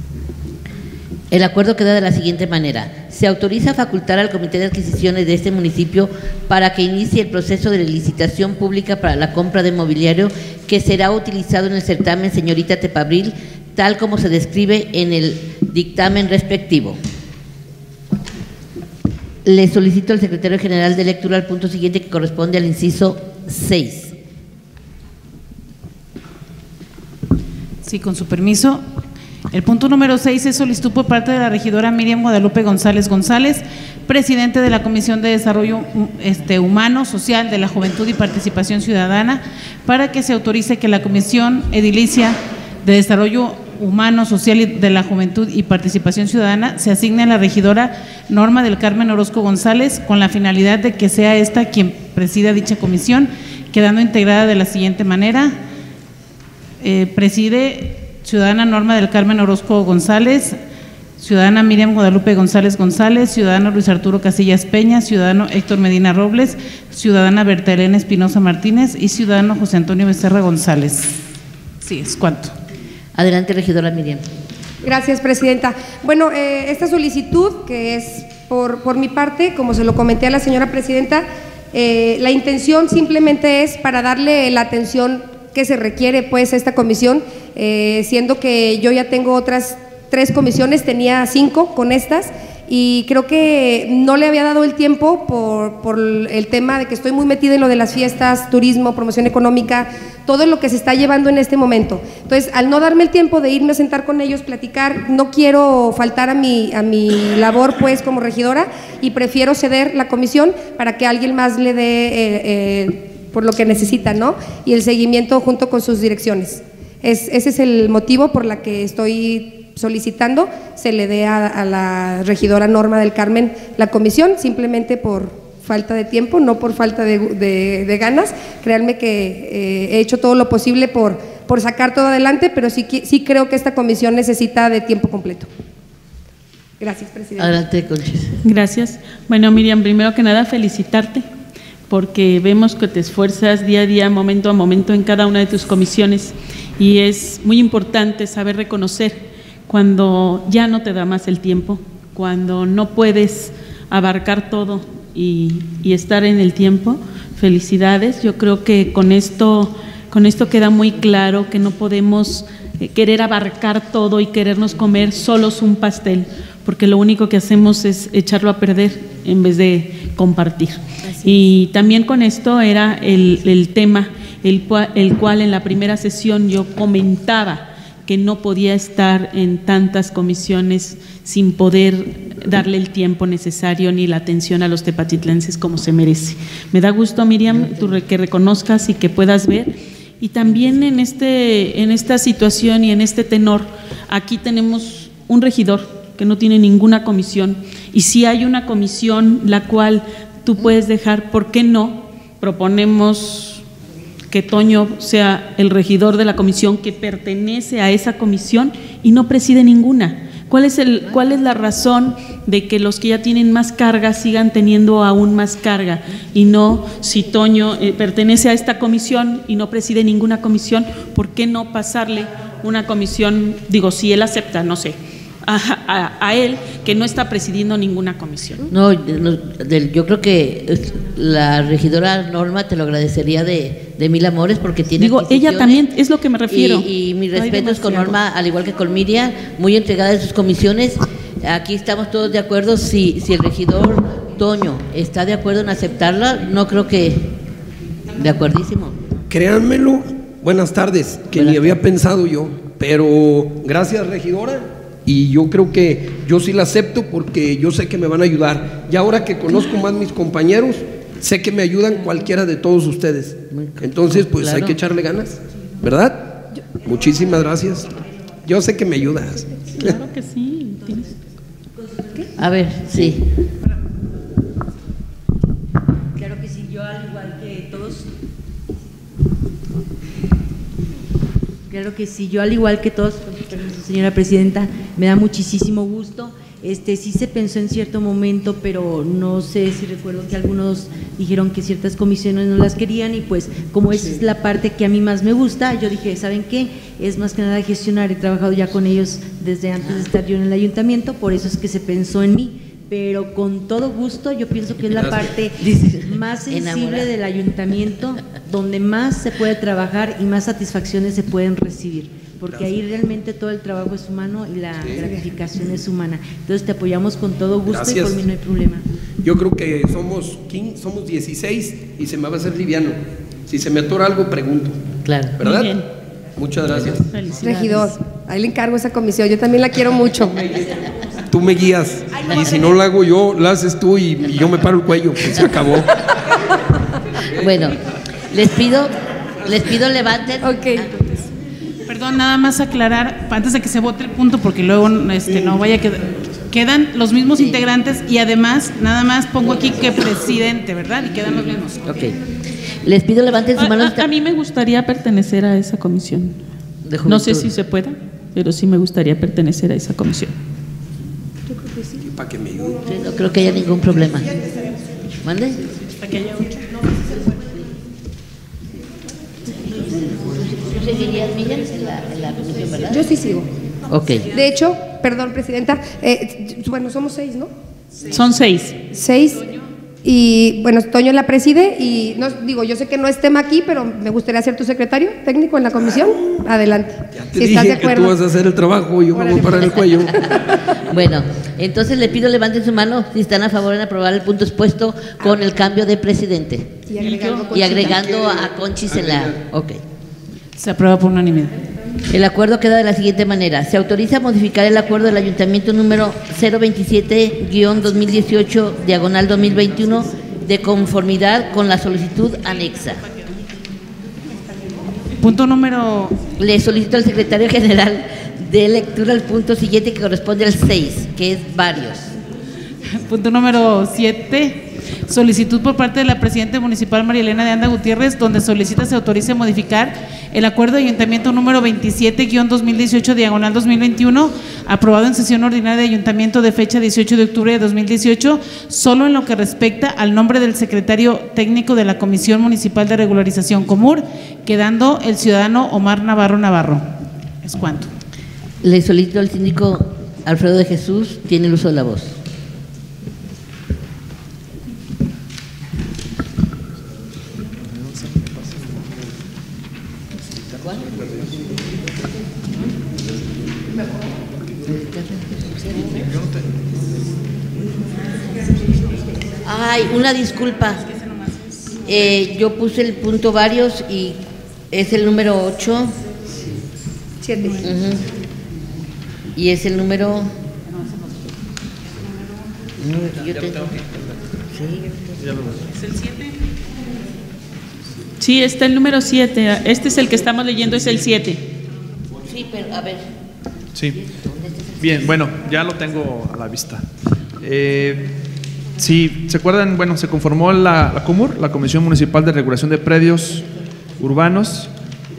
El acuerdo queda de la siguiente manera. Se autoriza a facultar al Comité de Adquisiciones de este municipio para que inicie el proceso de licitación pública para la compra de mobiliario que será utilizado en el certamen Señorita Tepabril, tal como se describe en el dictamen respectivo. Le solicito al secretario general de lectura al punto siguiente que corresponde al inciso 6. Sí, con su permiso. El punto número 6 es solicitud por parte de la regidora Miriam Guadalupe González González, presidente de la Comisión de Desarrollo este, Humano, Social, de la Juventud y Participación Ciudadana, para que se autorice que la Comisión Edilicia de Desarrollo Humano, Social de la Juventud y Participación Ciudadana se asigne a la regidora Norma del Carmen Orozco González con la finalidad de que sea esta quien presida dicha comisión, quedando integrada de la siguiente manera. Eh, preside Ciudadana Norma del Carmen Orozco González, Ciudadana Miriam Guadalupe González González, Ciudadano Luis Arturo Casillas Peña, Ciudadano Héctor Medina Robles, Ciudadana Berta Elena Espinosa Martínez y Ciudadano José Antonio Becerra González. Sí, es cuánto. Adelante, regidora Miriam. Gracias, Presidenta. Bueno, eh, esta solicitud, que es por, por mi parte, como se lo comenté a la señora Presidenta, eh, la intención simplemente es para darle la atención que se requiere pues esta comisión, eh, siendo que yo ya tengo otras tres comisiones, tenía cinco con estas, y creo que no le había dado el tiempo por, por el tema de que estoy muy metida en lo de las fiestas, turismo, promoción económica, todo lo que se está llevando en este momento. Entonces, al no darme el tiempo de irme a sentar con ellos, platicar, no quiero faltar a mi, a mi labor pues como regidora y prefiero ceder la comisión para que alguien más le dé eh, eh, por lo que necesita, ¿no? Y el seguimiento junto con sus direcciones. Es, ese es el motivo por la que estoy solicitando se le dé a, a la regidora Norma del Carmen la comisión, simplemente por falta de tiempo, no por falta de, de- de ganas. Créanme que eh, he hecho todo lo posible por, por sacar todo adelante, pero sí, sí creo que esta comisión necesita de tiempo completo. Gracias, presidente. Adelante, Conchis. Gracias. Bueno, Miriam, primero que nada, felicitarte porque vemos que te esfuerzas día a día, momento a momento en cada una de tus comisiones y es muy importante saber reconocer cuando ya no te da más el tiempo, cuando no puedes abarcar todo y, estar en el tiempo. Felicidades. Yo creo que con esto, con esto queda muy claro que no podemos eh, querer abarcar todo y querernos comer solos un pastel, porque lo único que hacemos es echarlo a perder en vez de compartir. Y también con esto era el, el tema, el, el cual en la primera sesión yo comentaba que no podía estar en tantas comisiones sin poder darle el tiempo necesario ni la atención a los tepatitlenses como se merece. Me da gusto, Miriam, que reconozcas y que puedas ver. Y también en, este, en esta situación y en este tenor, aquí tenemos un regidor que no tiene ninguna comisión. Y si hay una comisión la cual tú puedes dejar, ¿por qué no? Proponemos que Toño sea el regidor de la comisión que pertenece a esa comisión y no preside ninguna. ¿Cuál es, el, ¿Cuál es la razón de que los que ya tienen más carga sigan teniendo aún más carga? Y no, si Toño eh, pertenece a esta comisión y no preside ninguna comisión, ¿por qué no pasarle una comisión, digo, si él acepta, no sé, a, a- a él que no está presidiendo ninguna comisión? No, no, del- yo creo que es- la regidora Norma te lo agradecería de, de mil amores porque tiene. Digo, ella también es lo que me refiero. Y, y mis Hay respetos con. Norma, al igual que con Miriam, muy entregada en sus comisiones. Aquí estamos todos de acuerdo. Si, si el regidor Toño está de acuerdo en aceptarla, no creo que. De acuerdísimo. Créanmelo, buenas tardes, que Buenas ni había pensado yo Pero gracias, regidora, y yo creo que yo sí la acepto porque yo sé que me van a ayudar. Y ahora que conozco más mis compañeros, sé que me ayudan cualquiera de todos ustedes. Entonces, pues hay que echarle ganas, ¿verdad? Muchísimas gracias. Yo sé que me ayudas. Claro que sí. tienes- A ver, sí. Claro que sí, yo al igual que todos. Claro que sí, yo al igual que todos, señora presidenta, me da muchísimo gusto. Este sí se pensó en cierto momento, pero no sé si recuerdo que algunos dijeron que ciertas comisiones no las querían y pues como esa es la parte que a mí más me gusta, yo dije, ¿saben qué? Es más que nada gestionar, he trabajado ya con ellos desde antes de estar yo en el ayuntamiento, por eso es que se pensó en mí, pero con todo gusto yo pienso que es la parte más sensible del ayuntamiento, donde más se puede trabajar y más satisfacciones se pueden recibir, porque ahí realmente todo el trabajo es humano y la gratificación es humana. Entonces te apoyamos con todo gusto y por mí no hay problema. Yo creo que somos 15, somos 16 y se me va a hacer liviano. Si se me atora algo, pregunto. Claro. ¿Verdad? Muy bien. Muchas gracias. Regidor, ahí le encargo esa comisión. Yo también la quiero mucho. Tú me guías. Y si no la hago yo, la haces tú y, y yo me paro el cuello. Pues se acabó. Bueno, les pido, les pido levanten. Ok. Perdón, nada más aclarar, antes de que se vote el punto, porque luego este, no vaya a quedar. Quedan los mismos integrantes y además, nada más pongo aquí que presidente, ¿verdad? Y quedan los mismos. Ok. Les pido levanten su A, mano. a- a mí me gustaría pertenecer a esa comisión. De No sé si se pueda, pero sí me gustaría pertenecer a esa comisión. Para que me ayude. Sí, no creo que haya ningún problema. ¿Mande? ¿Tú seguirías, Miguel, en la, en la comisión, verdad? Yo sí sigo. Ok. De hecho, perdón, presidenta, eh, bueno, somos seis, ¿no? Son seis. Seis. Y bueno, Toño la preside y no digo, yo sé que no es tema aquí, pero me gustaría ser tu secretario técnico en la comisión. Adelante. Te si estás de dije que tú acuerdo. vas a hacer el trabajo y yo me voy a parar el cuello. Bueno, entonces le pido levanten su mano si están a favor en aprobar el punto expuesto con el cambio de presidente. Y agregando Y agregando a Conchis en la... Ok. Se aprueba por unanimidad. El acuerdo queda de la siguiente manera. Se autoriza a modificar el acuerdo del Ayuntamiento número 027-2018, diagonal 2021, de conformidad con la solicitud anexa. Punto número Le solicito al secretario general de lectura el punto siguiente que corresponde al 6, que es varios. Punto número 7. Solicitud por parte de la Presidenta Municipal María Elena de Anda Gutiérrez, donde solicita se autorice modificar el acuerdo de ayuntamiento número 27-2018, diagonal 2021, aprobado en sesión ordinaria de ayuntamiento de fecha 18 de octubre de 2018, solo en lo que respecta al nombre del secretario técnico de la Comisión Municipal de Regularización Comur, quedando el ciudadano Omar Navarro Navarro. ¿Es cuánto? Le solicito al síndico Alfredo de Jesús, tiene el uso de la voz. Ay, una disculpa. Eh, yo puse el punto varios y es el número 8. Siete. Y es el número. No, yo tengo- Sí. ¿Es el 7? Sí, está el número 7. Este es el que estamos leyendo, es el 7. Sí, pero a ver. Sí. Bien, bueno, ya lo tengo a la vista. Eh, si se acuerdan, bueno, se conformó la, la CUMUR, la Comisión Municipal de Regulación de Predios Urbanos,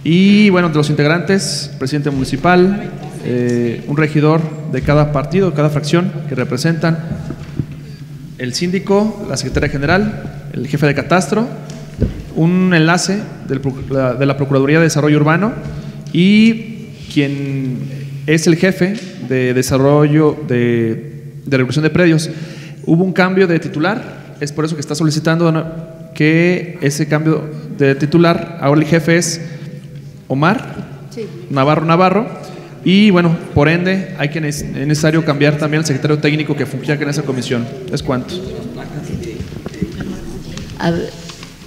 y bueno, de los integrantes, presidente municipal, eh, un regidor de cada partido, cada fracción que representan, el síndico, la secretaria general, el jefe de catastro, un enlace de la Procuraduría de Desarrollo Urbano y quien es el jefe de desarrollo de, de regulación de predios. Hubo un cambio de titular, es por eso que está solicitando que ese cambio de titular, ahora el jefe es Omar Sí. Navarro Navarro. Y bueno, por ende, hay que es necesario cambiar también al secretario técnico que funciona en esa comisión. ¿Es cuánto? A ver,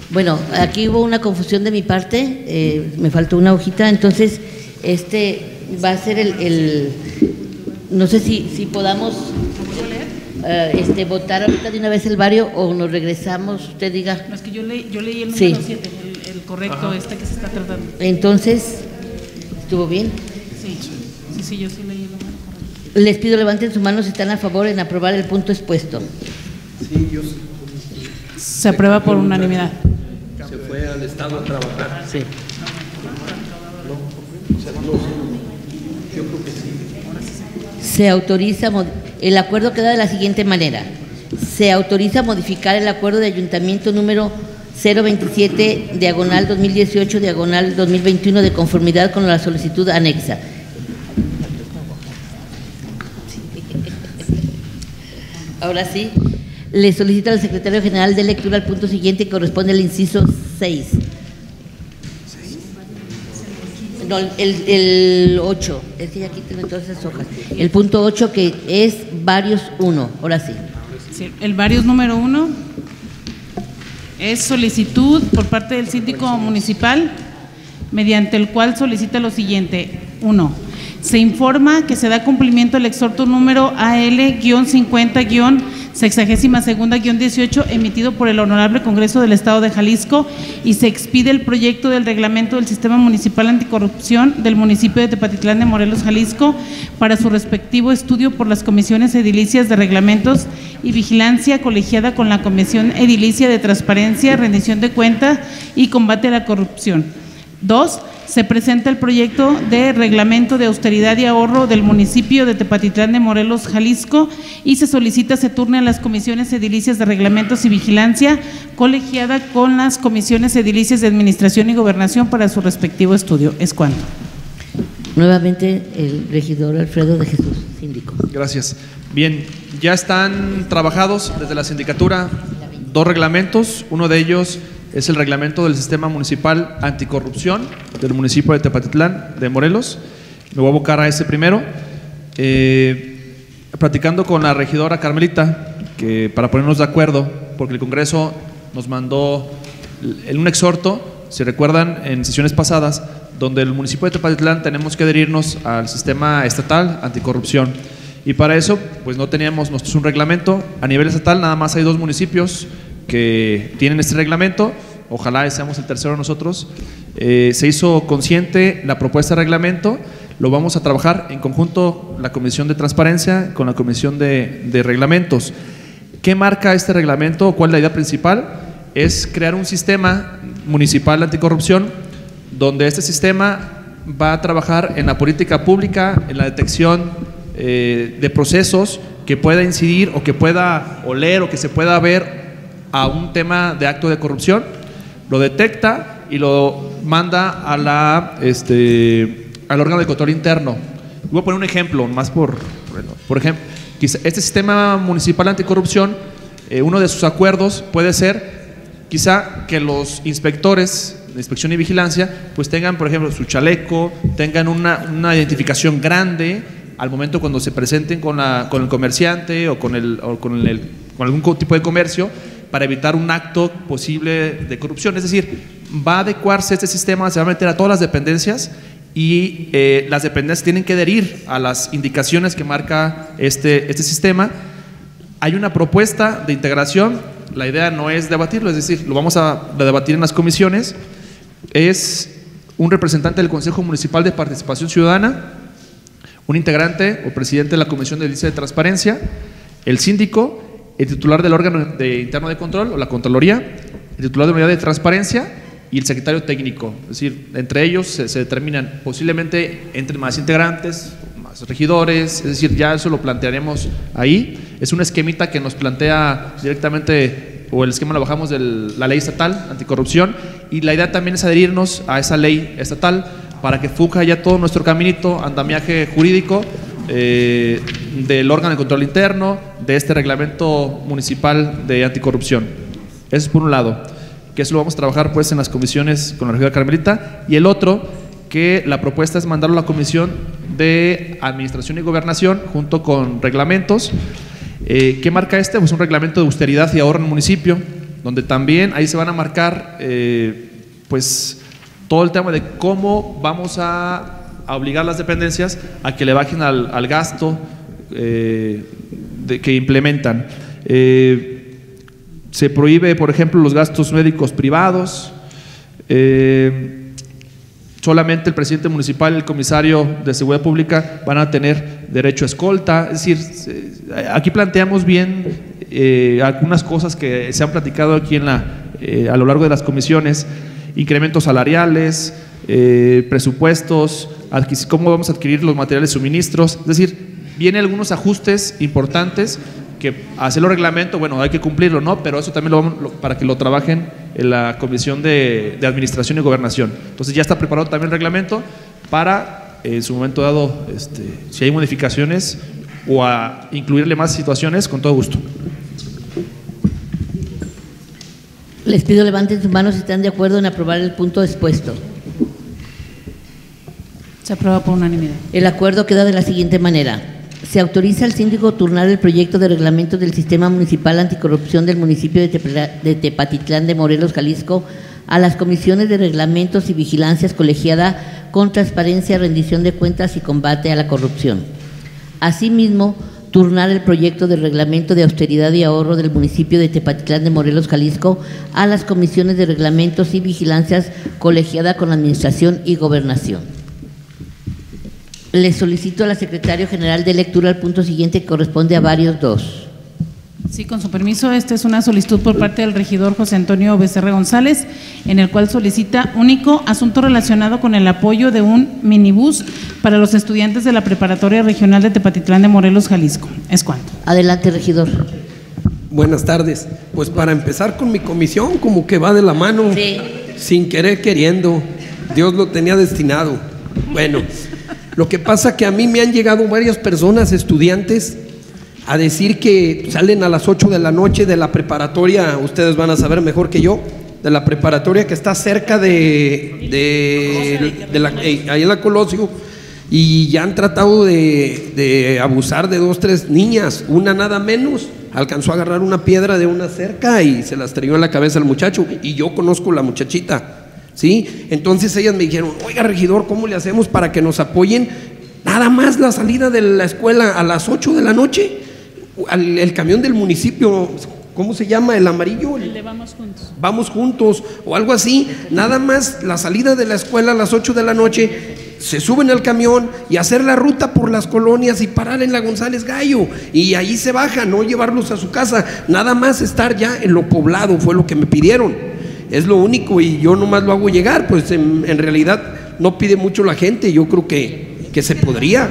bueno, aquí hubo una confusión de mi parte, eh, me faltó una hojita, entonces, este, va a ser el, el- no sé si, si podamos eh, este, votar ahorita de una vez el barrio o nos regresamos, usted diga. No, es que yo, leí- yo leí el número 7, el, el correcto este que se está tratando. Entonces, ¿estuvo bien? Sí, sí, sí, yo sí leí el número correcto. Les pido levanten su mano si están a favor en aprobar el punto expuesto. Sí, yo sí. Se aprueba por unanimidad. Se fue al Estado a trabajar. Sí. Yo creo que sí. Se autoriza, mod- el acuerdo queda de la siguiente manera. Se autoriza modificar el acuerdo de ayuntamiento número 027, diagonal 2018, diagonal 2021, de conformidad con la solicitud anexa. Ahora sí, le solicito al secretario general de lectura al punto siguiente que corresponde al inciso 6. No, el, el 8, es que ya aquí tengo todas esas hojas. El punto 8 que es varios 1, ahora sí. Sí, el varios número uno es solicitud por parte del síndico municipal mediante el cual solicita lo siguiente. Uno, se informa que se da cumplimiento al exhorto número AL-50-62-18 emitido por el Honorable Congreso del Estado de Jalisco y se expide el proyecto del reglamento del Sistema Municipal Anticorrupción del municipio de Tepatitlán de Morelos, Jalisco, para su respectivo estudio por las comisiones edilicias de reglamentos y vigilancia colegiada con la Comisión Edilicia de Transparencia, Rendición de Cuentas y Combate a la Corrupción. Dos, se presenta el proyecto de reglamento de austeridad y ahorro del municipio de Tepatitlán de Morelos, Jalisco, y se solicita se turne a las comisiones edilicias de reglamentos y vigilancia, colegiada con las comisiones edilicias de administración y gobernación para su respectivo estudio. Es cuanto. Nuevamente el regidor Alfredo de Jesús, síndico. Gracias. Bien, ya están trabajados desde la sindicatura dos reglamentos. Uno de ellos es el reglamento del Sistema Municipal Anticorrupción del municipio de Tepatitlán de Morelos. Me voy a abocar a ese primero. Eh, platicando con la regidora Carmelita, que para ponernos de acuerdo, porque el Congreso nos mandó en un exhorto, si recuerdan, en sesiones pasadas, donde el municipio de Tepatitlán tenemos que adherirnos al sistema estatal anticorrupción. Y para eso, pues no teníamos nosotros un reglamento. A nivel estatal, nada más hay dos municipios que tienen este reglamento. Ojalá seamos el tercero nosotros. Eh, se hizo consciente la propuesta de reglamento. Lo vamos a trabajar en conjunto la Comisión de Transparencia con la Comisión de, Reglamentos. ¿Qué marca este reglamento? ¿Cuál es la idea principal? Es crear un sistema municipal anticorrupción donde este sistema va a trabajar en la política pública, en la detección eh, de procesos que pueda incidir o que pueda oler o que se pueda ver a un tema de acto de corrupción, lo detecta y lo manda a este, al órgano de control interno. Voy a poner un ejemplo, más por, por ejemplo, este sistema municipal anticorrupción, eh, uno de sus acuerdos puede ser quizá que los inspectores de inspección y vigilancia pues tengan, por ejemplo, su chaleco, tengan una, una identificación grande al momento cuando se presenten con, la, con el comerciante o con, el, o con, el, con algún tipo de comercio para evitar un acto posible de corrupción. Es decir, va a adecuarse este sistema, se va a meter a todas las dependencias y eh, las dependencias tienen que adherir a las indicaciones que marca este, este sistema. Hay una propuesta de integración, la idea no es debatirlo, es decir, lo vamos a debatir en las comisiones. Es un representante del Consejo Municipal de Participación Ciudadana, un integrante o presidente de la Comisión de Delicia de Transparencia, el síndico, el titular del órgano de interno de control o la Contraloría, el titular de unidad de transparencia y el secretario técnico. Es decir, entre ellos se, se determinan posiblemente entre más integrantes, más regidores, es decir, ya eso lo plantearemos ahí. Es un esquemita que nos plantea directamente, o el esquema lo bajamos de la ley estatal anticorrupción, y la idea también es adherirnos a esa ley estatal para que fuja ya todo nuestro caminito, andamiaje jurídico eh, del órgano de control interno, de este reglamento municipal de anticorrupción. Eso es por un lado, que eso lo vamos a trabajar pues en las comisiones con la regidora Carmelita, y el otro, que la propuesta es mandarlo a la comisión de administración y gobernación junto con reglamentos. Eh, ¿Qué marca este? Pues un reglamento de austeridad y ahorro en el municipio, donde también ahí se van a marcar eh, pues todo el tema de cómo vamos a a obligar las dependencias a que le bajen al, gasto eh, que implementan. Eh, se prohíbe, por ejemplo, los gastos médicos privados. Eh, solamente el presidente municipal y el comisario de seguridad pública van a tener derecho a escolta. Es decir, aquí planteamos bien algunas cosas que se han platicado aquí en la, eh, a lo largo de las comisiones, incrementos salariales, eh, presupuestos, cómo vamos a adquirir los materiales suministros. Es decir, vienen algunos ajustes importantes que hacerlo reglamento, bueno, hay que cumplirlo, ¿no? Pero eso también lo vamos, lo- para que lo trabajen en la Comisión de, Administración y Gobernación. Entonces ya está preparado también el reglamento para, en su momento dado, este, si hay modificaciones o a incluirle más situaciones, con todo gusto. Les pido levanten sus manos si están de acuerdo en aprobar el punto expuesto. Se aprueba por unanimidad. El acuerdo queda de la siguiente manera. Se autoriza al síndico turnar el proyecto de reglamento del Sistema Municipal Anticorrupción del municipio de, Tepatitlán de Morelos, Jalisco, a las comisiones de reglamentos y vigilancias colegiada con transparencia, rendición de cuentas y combate a la corrupción. Asimismo, turnar el proyecto de reglamento de austeridad y ahorro del municipio de Tepatitlán de Morelos, Jalisco, a las comisiones de reglamentos y vigilancias colegiada con administración y gobernación. Le solicito a la secretario general de lectura al punto siguiente que corresponde a varios dos. Sí, con su permiso, esta es una solicitud por parte del regidor José Antonio Becerra González, en el cual solicita único asunto relacionado con el apoyo de un minibús para los estudiantes de la Preparatoria Regional de Tepatitlán de Morelos, Jalisco. Es cuanto. Adelante, regidor. Buenas tardes. Pues para empezar con mi comisión, como que va de la mano, sin querer queriendo. Dios lo tenía destinado. Bueno, lo que pasa que a mí me han llegado varias personas, estudiantes, a decir que salen a las 8 de la noche de la preparatoria, ustedes van a saber mejor que yo, de la preparatoria que está cerca de, la, eh, ahí en la Colosio, y ya han tratado de, abusar de dos, tres niñas, una nada menos, alcanzó a agarrar una piedra de una cerca y se la estrelló en la cabeza al muchacho, y yo conozco la muchachita. ¿Sí? Entonces ellas me dijeron, oiga regidor, ¿cómo le hacemos para que nos apoyen? Nada más la salida de la escuela a las 8 de la noche, al- el camión del municipio, ¿cómo se llama? El amarillo. El de Vamos Juntos. Vamos juntos o algo así. Nada más la salida de la escuela a las 8 de la noche, se suben al camión y hacer la ruta por las colonias y parar en la González Gallo. Y ahí se bajan, no llevarlos a su casa. Nada más estar ya en lo poblado fue lo que me pidieron. Es lo único y yo nomás lo hago llegar. Pues en, en realidad no pide mucho la gente. Yo creo que, que se podría.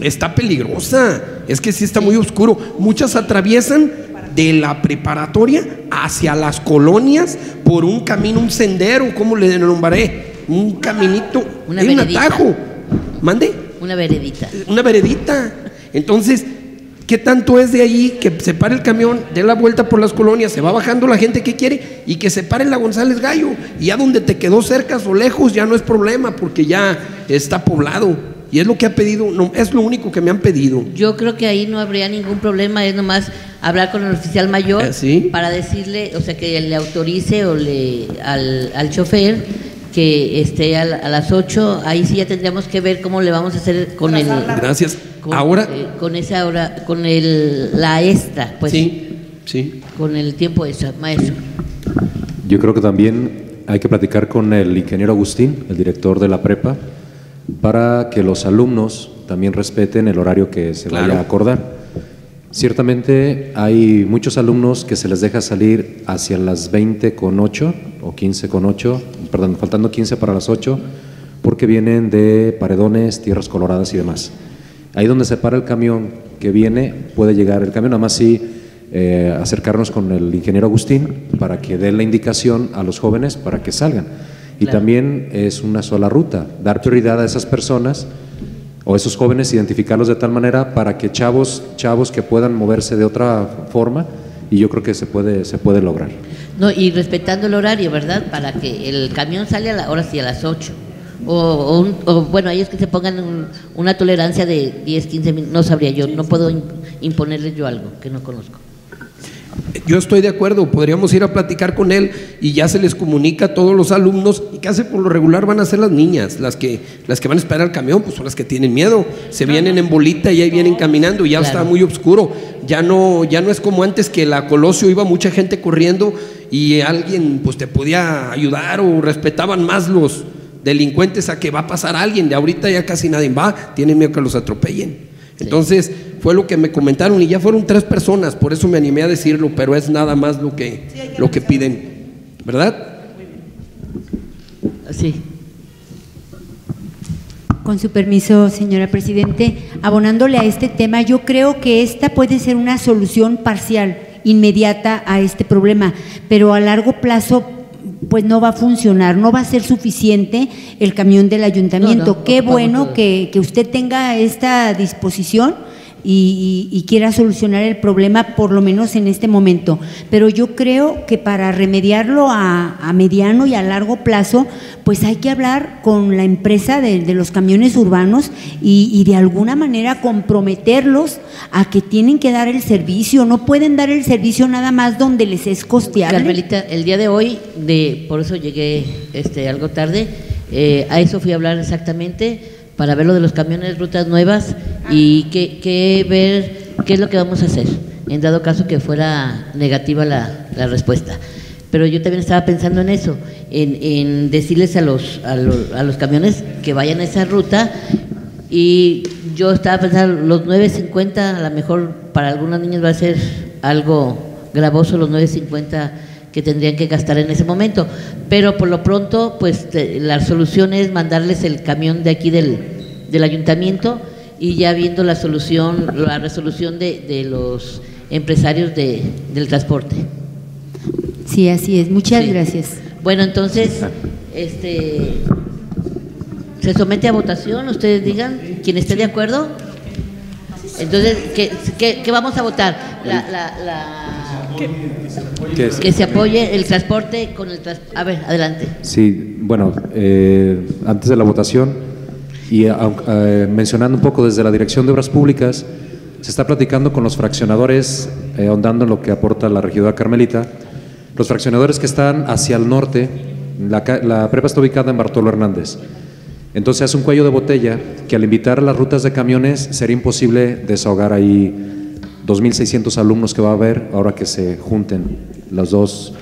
Está peligrosa. Es que sí está muy oscuro. Muchas atraviesan de la preparatoria hacia las colonias por un camino, un sendero, ¿cómo le nombraré? Un caminito, Una un atajo. ¿Mande? Una veredita. Una veredita. Entonces, ¿qué tanto es de ahí que se pare el camión, dé la vuelta por las colonias, se va bajando la gente que quiere y que se pare la González Gallo? Y ya donde te quedó cerca o lejos ya no es problema porque ya está poblado. Y es lo que ha pedido, no, es lo único que me han pedido. Yo creo que ahí no habría ningún problema, es nomás hablar con el oficial mayor ¿Ah, sí? para decirle, o sea, que le autorice o le al, al chofer que esté a, la- a las 8, ahí sí ya tendríamos que ver cómo le vamos a hacer con el Gracias. con, Ahora, eh, con esa hora, con el la extra, pues sí, sí. con el tiempo extra, maestro. Yo creo que también hay que platicar con el ingeniero Agustín, el director de la prepa, para que los alumnos también respeten el horario que se Claro. vaya a acordar. Ciertamente hay muchos alumnos que se les deja salir hacia las 20 con 8 o 15 con 8, perdón, faltando 15 para las 8, porque vienen de paredones, tierras coloradas y demás. Ahí donde se para el camión que viene, puede llegar el camión, nada más sí eh, acercarnos con el ingeniero Agustín para que dé la indicación a los jóvenes para que salgan. Y Claro. también es una sola ruta, dar prioridad a esas personas o esos jóvenes, identificarlos de tal manera para que chavos, chavos que puedan moverse de otra forma, y yo creo que se puede, se puede lograr. No, y respetando el horario, ¿verdad? Para que el camión sale a la hora sí a las 8. O, o un- o, bueno, ellos que se pongan un- una tolerancia de 10, 15 minutos, no sabría yo, no puedo im- imponerles yo algo que no conozco. Yo estoy de acuerdo, podríamos ir a platicar con él y ya se les comunica a todos los alumnos. Y casi por lo regular van a ser las niñas, las que, las que van a esperar al camión, pues son las que tienen miedo, se vienen en bolita y ahí vienen caminando y ya está muy oscuro, ya no, ya no es como antes que la Colosio iba mucha gente corriendo y alguien pues te podía ayudar o respetaban más los delincuentes a que va a pasar alguien, de ahorita ya casi nadie va, tienen miedo que los atropellen. Entonces, fue lo que me comentaron y ya fueron tres personas, por eso me animé a decirlo, pero es nada más lo que, lo que piden, ¿verdad? Sí. Con su permiso, señora Presidente, abonándole a este tema, yo creo que esta puede ser una solución parcial, inmediata a este problema, pero a largo plazo pues no va a funcionar, no va a ser suficiente el camión del ayuntamiento. No, no, Qué bueno que, que usted tenga esta disposición y, y- quiera solucionar el problema, por lo menos en este momento. Pero yo creo que para remediarlo a, a mediano y a largo plazo, pues hay que hablar con la empresa de, de los camiones urbanos y, y de alguna manera comprometerlos a que tienen que dar el servicio. No pueden dar el servicio nada más donde les es costeable. Carmelita, el día de hoy, de, por eso llegué este, algo tarde, eh, a eso fui a hablar exactamente para ver lo de los camiones, rutas nuevas y qué, ver qué es lo que vamos a hacer, en dado caso que fuera negativa la, respuesta. Pero yo también estaba pensando en eso, en, en decirles a los, a, los, a los camiones que vayan a esa ruta y yo estaba pensando, los 9.50 a lo mejor para algunos niños va a ser algo gravoso, los 9.50 que tendrían que gastar en ese momento. Pero por lo pronto, pues la solución es mandarles el camión de aquí del, del ayuntamiento y ya viendo la solución, la resolución de, de los empresarios de, del transporte. Sí, así es. Muchas Sí. gracias. Bueno, entonces, este, se somete a votación, ustedes digan, quien esté de acuerdo. Entonces, ¿qué, qué- qué vamos a votar? La, la- la- ¿Qué es? que se apoye el transporte con el tras- A ver, adelante. Sí, bueno, eh, antes de la votación y eh, mencionando un poco desde la Dirección de Obras Públicas, se está platicando con los fraccionadores, eh, ahondando en lo que aporta la regidora Carmelita, los fraccionadores que están hacia el norte, la, la prepa está ubicada en Bartolo Hernández. Entonces hace un cuello de botella que al invitar a las rutas de camiones sería imposible desahogar ahí 2.600 alumnos que va a haber ahora que se junten los dos,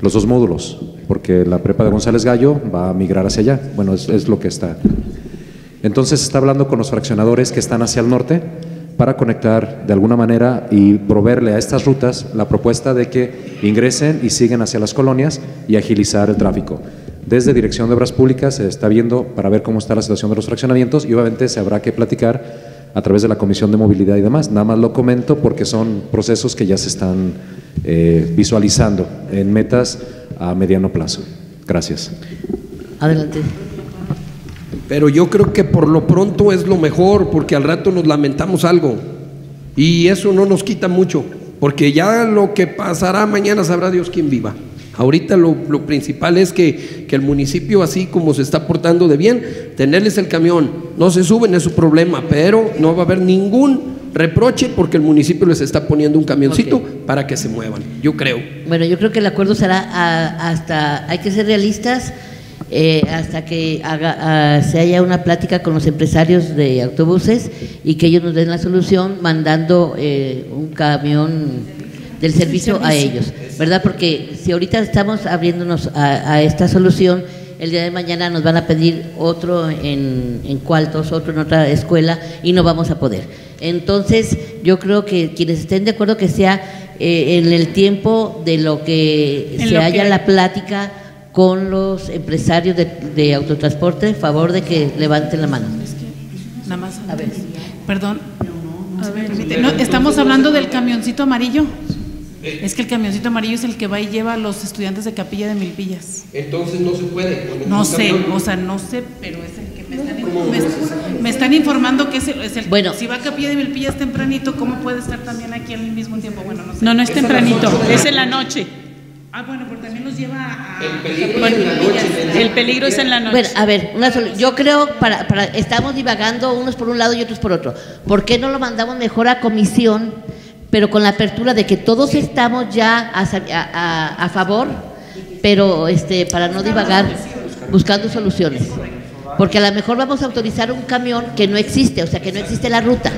los dos módulos, porque la prepa de González Gallo va a migrar hacia allá. Bueno, es, lo que está. Entonces está hablando con los fraccionadores que están hacia el norte para conectar de alguna manera y proveerle a estas rutas la propuesta de que ingresen y sigan hacia las colonias y agilizar el tráfico. Desde Dirección de Obras Públicas se está viendo para ver cómo está la situación de los fraccionamientos y obviamente se habrá que platicar a través de la Comisión de Movilidad y demás. Nada más lo comento porque son procesos que ya se están eh, visualizando en metas a mediano plazo. Gracias. Adelante. Pero yo creo que por lo pronto es lo mejor, porque al rato nos lamentamos algo. Y eso no nos quita mucho, porque ya lo que pasará mañana sabrá Dios quién viva. Ahorita lo, lo principal es que, que el municipio, así como se está portando de bien, tenerles el camión. No se suben, es su problema, pero no va a haber ningún reproche porque el municipio les está poniendo un camioncito para que se muevan. Yo creo. Bueno, yo creo que el acuerdo será a- hasta, hay que ser realistas, eh, hasta que haga, ah, se haya una plática con los empresarios de autobuses y que ellos nos den la solución mandando eh, un camión del servicio a ellos, ¿verdad? Porque si ahorita estamos abriéndonos a, a esta solución, el día de mañana nos van a pedir otro en, en Cualtos, otro en otra escuela y no vamos a poder. Entonces, yo creo que quienes estén de acuerdo que sea eh, en el tiempo de lo que En se lo haya que- la plática con los empresarios de, de autotransporte, favor de que levanten la mano. Nada más. A ver. Perdón. A ver, permite- no, estamos hablando del camioncito amarillo. Es que el camioncito amarillo es el que va y lleva a los estudiantes de Capilla de Milpillas. Entonces no se puede. No sé, o sea, no sé, pero es el que me están, me, me están informando que es el, es el- Bueno. si va a Capilla de Milpillas tempranito, ¿cómo puede estar también aquí al mismo tiempo? Bueno, no sé. No, no es tempranito, es en la noche. Ah, bueno, pero también los lleva a Bueno, el peligro es en la noche. Bueno, a ver, una solu- yo creo para, para estamos divagando unos por un lado y otros por otro. ¿Por qué no lo mandamos mejor a comisión pero con la apertura de que todos estamos ya a, a- a- favor, pero este, para no divagar, buscando soluciones. Porque a lo mejor vamos a autorizar un camión que no existe, o sea, que no existe la ruta.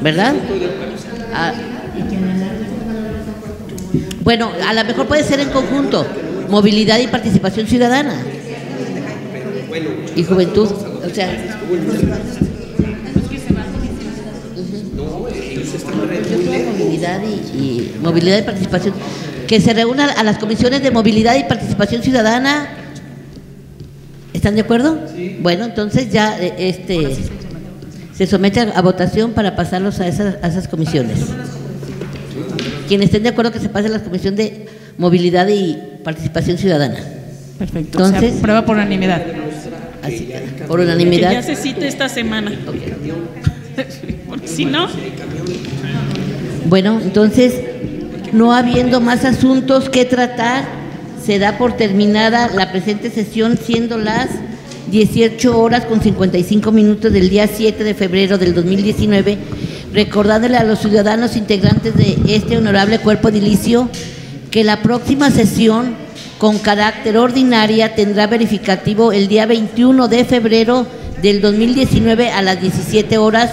¿Verdad? Ah, bueno, a lo mejor puede ser en conjunto, movilidad y participación ciudadana. Y juventud, o sea, movilidad y, y movilidad y participación, que se reúnan a las comisiones de movilidad y participación ciudadana. ¿Están de acuerdo? Bueno, entonces ya eh, este se somete a, a votación para pasarlos a esas, a esas comisiones. Quienes estén de acuerdo que se pase a la comisión de movilidad y participación ciudadana. Perfecto. Entonces, se aprueba por unanimidad. Así, por Que ya unanimidad. se cite esta semana. Porque si no, Bueno, entonces, no habiendo más asuntos que tratar, se da por terminada la presente sesión, siendo las 18 horas con 55 minutos del día 7 de febrero del 2019, recordándole a los ciudadanos integrantes de este honorable cuerpo edilicio que la próxima sesión con carácter ordinaria tendrá verificativo el día 21 de febrero del 2019 a las 17 horas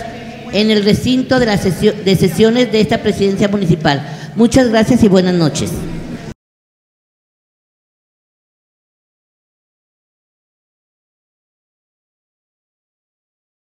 en el recinto de, la sesio- de sesiones de esta presidencia municipal. Muchas gracias y buenas noches.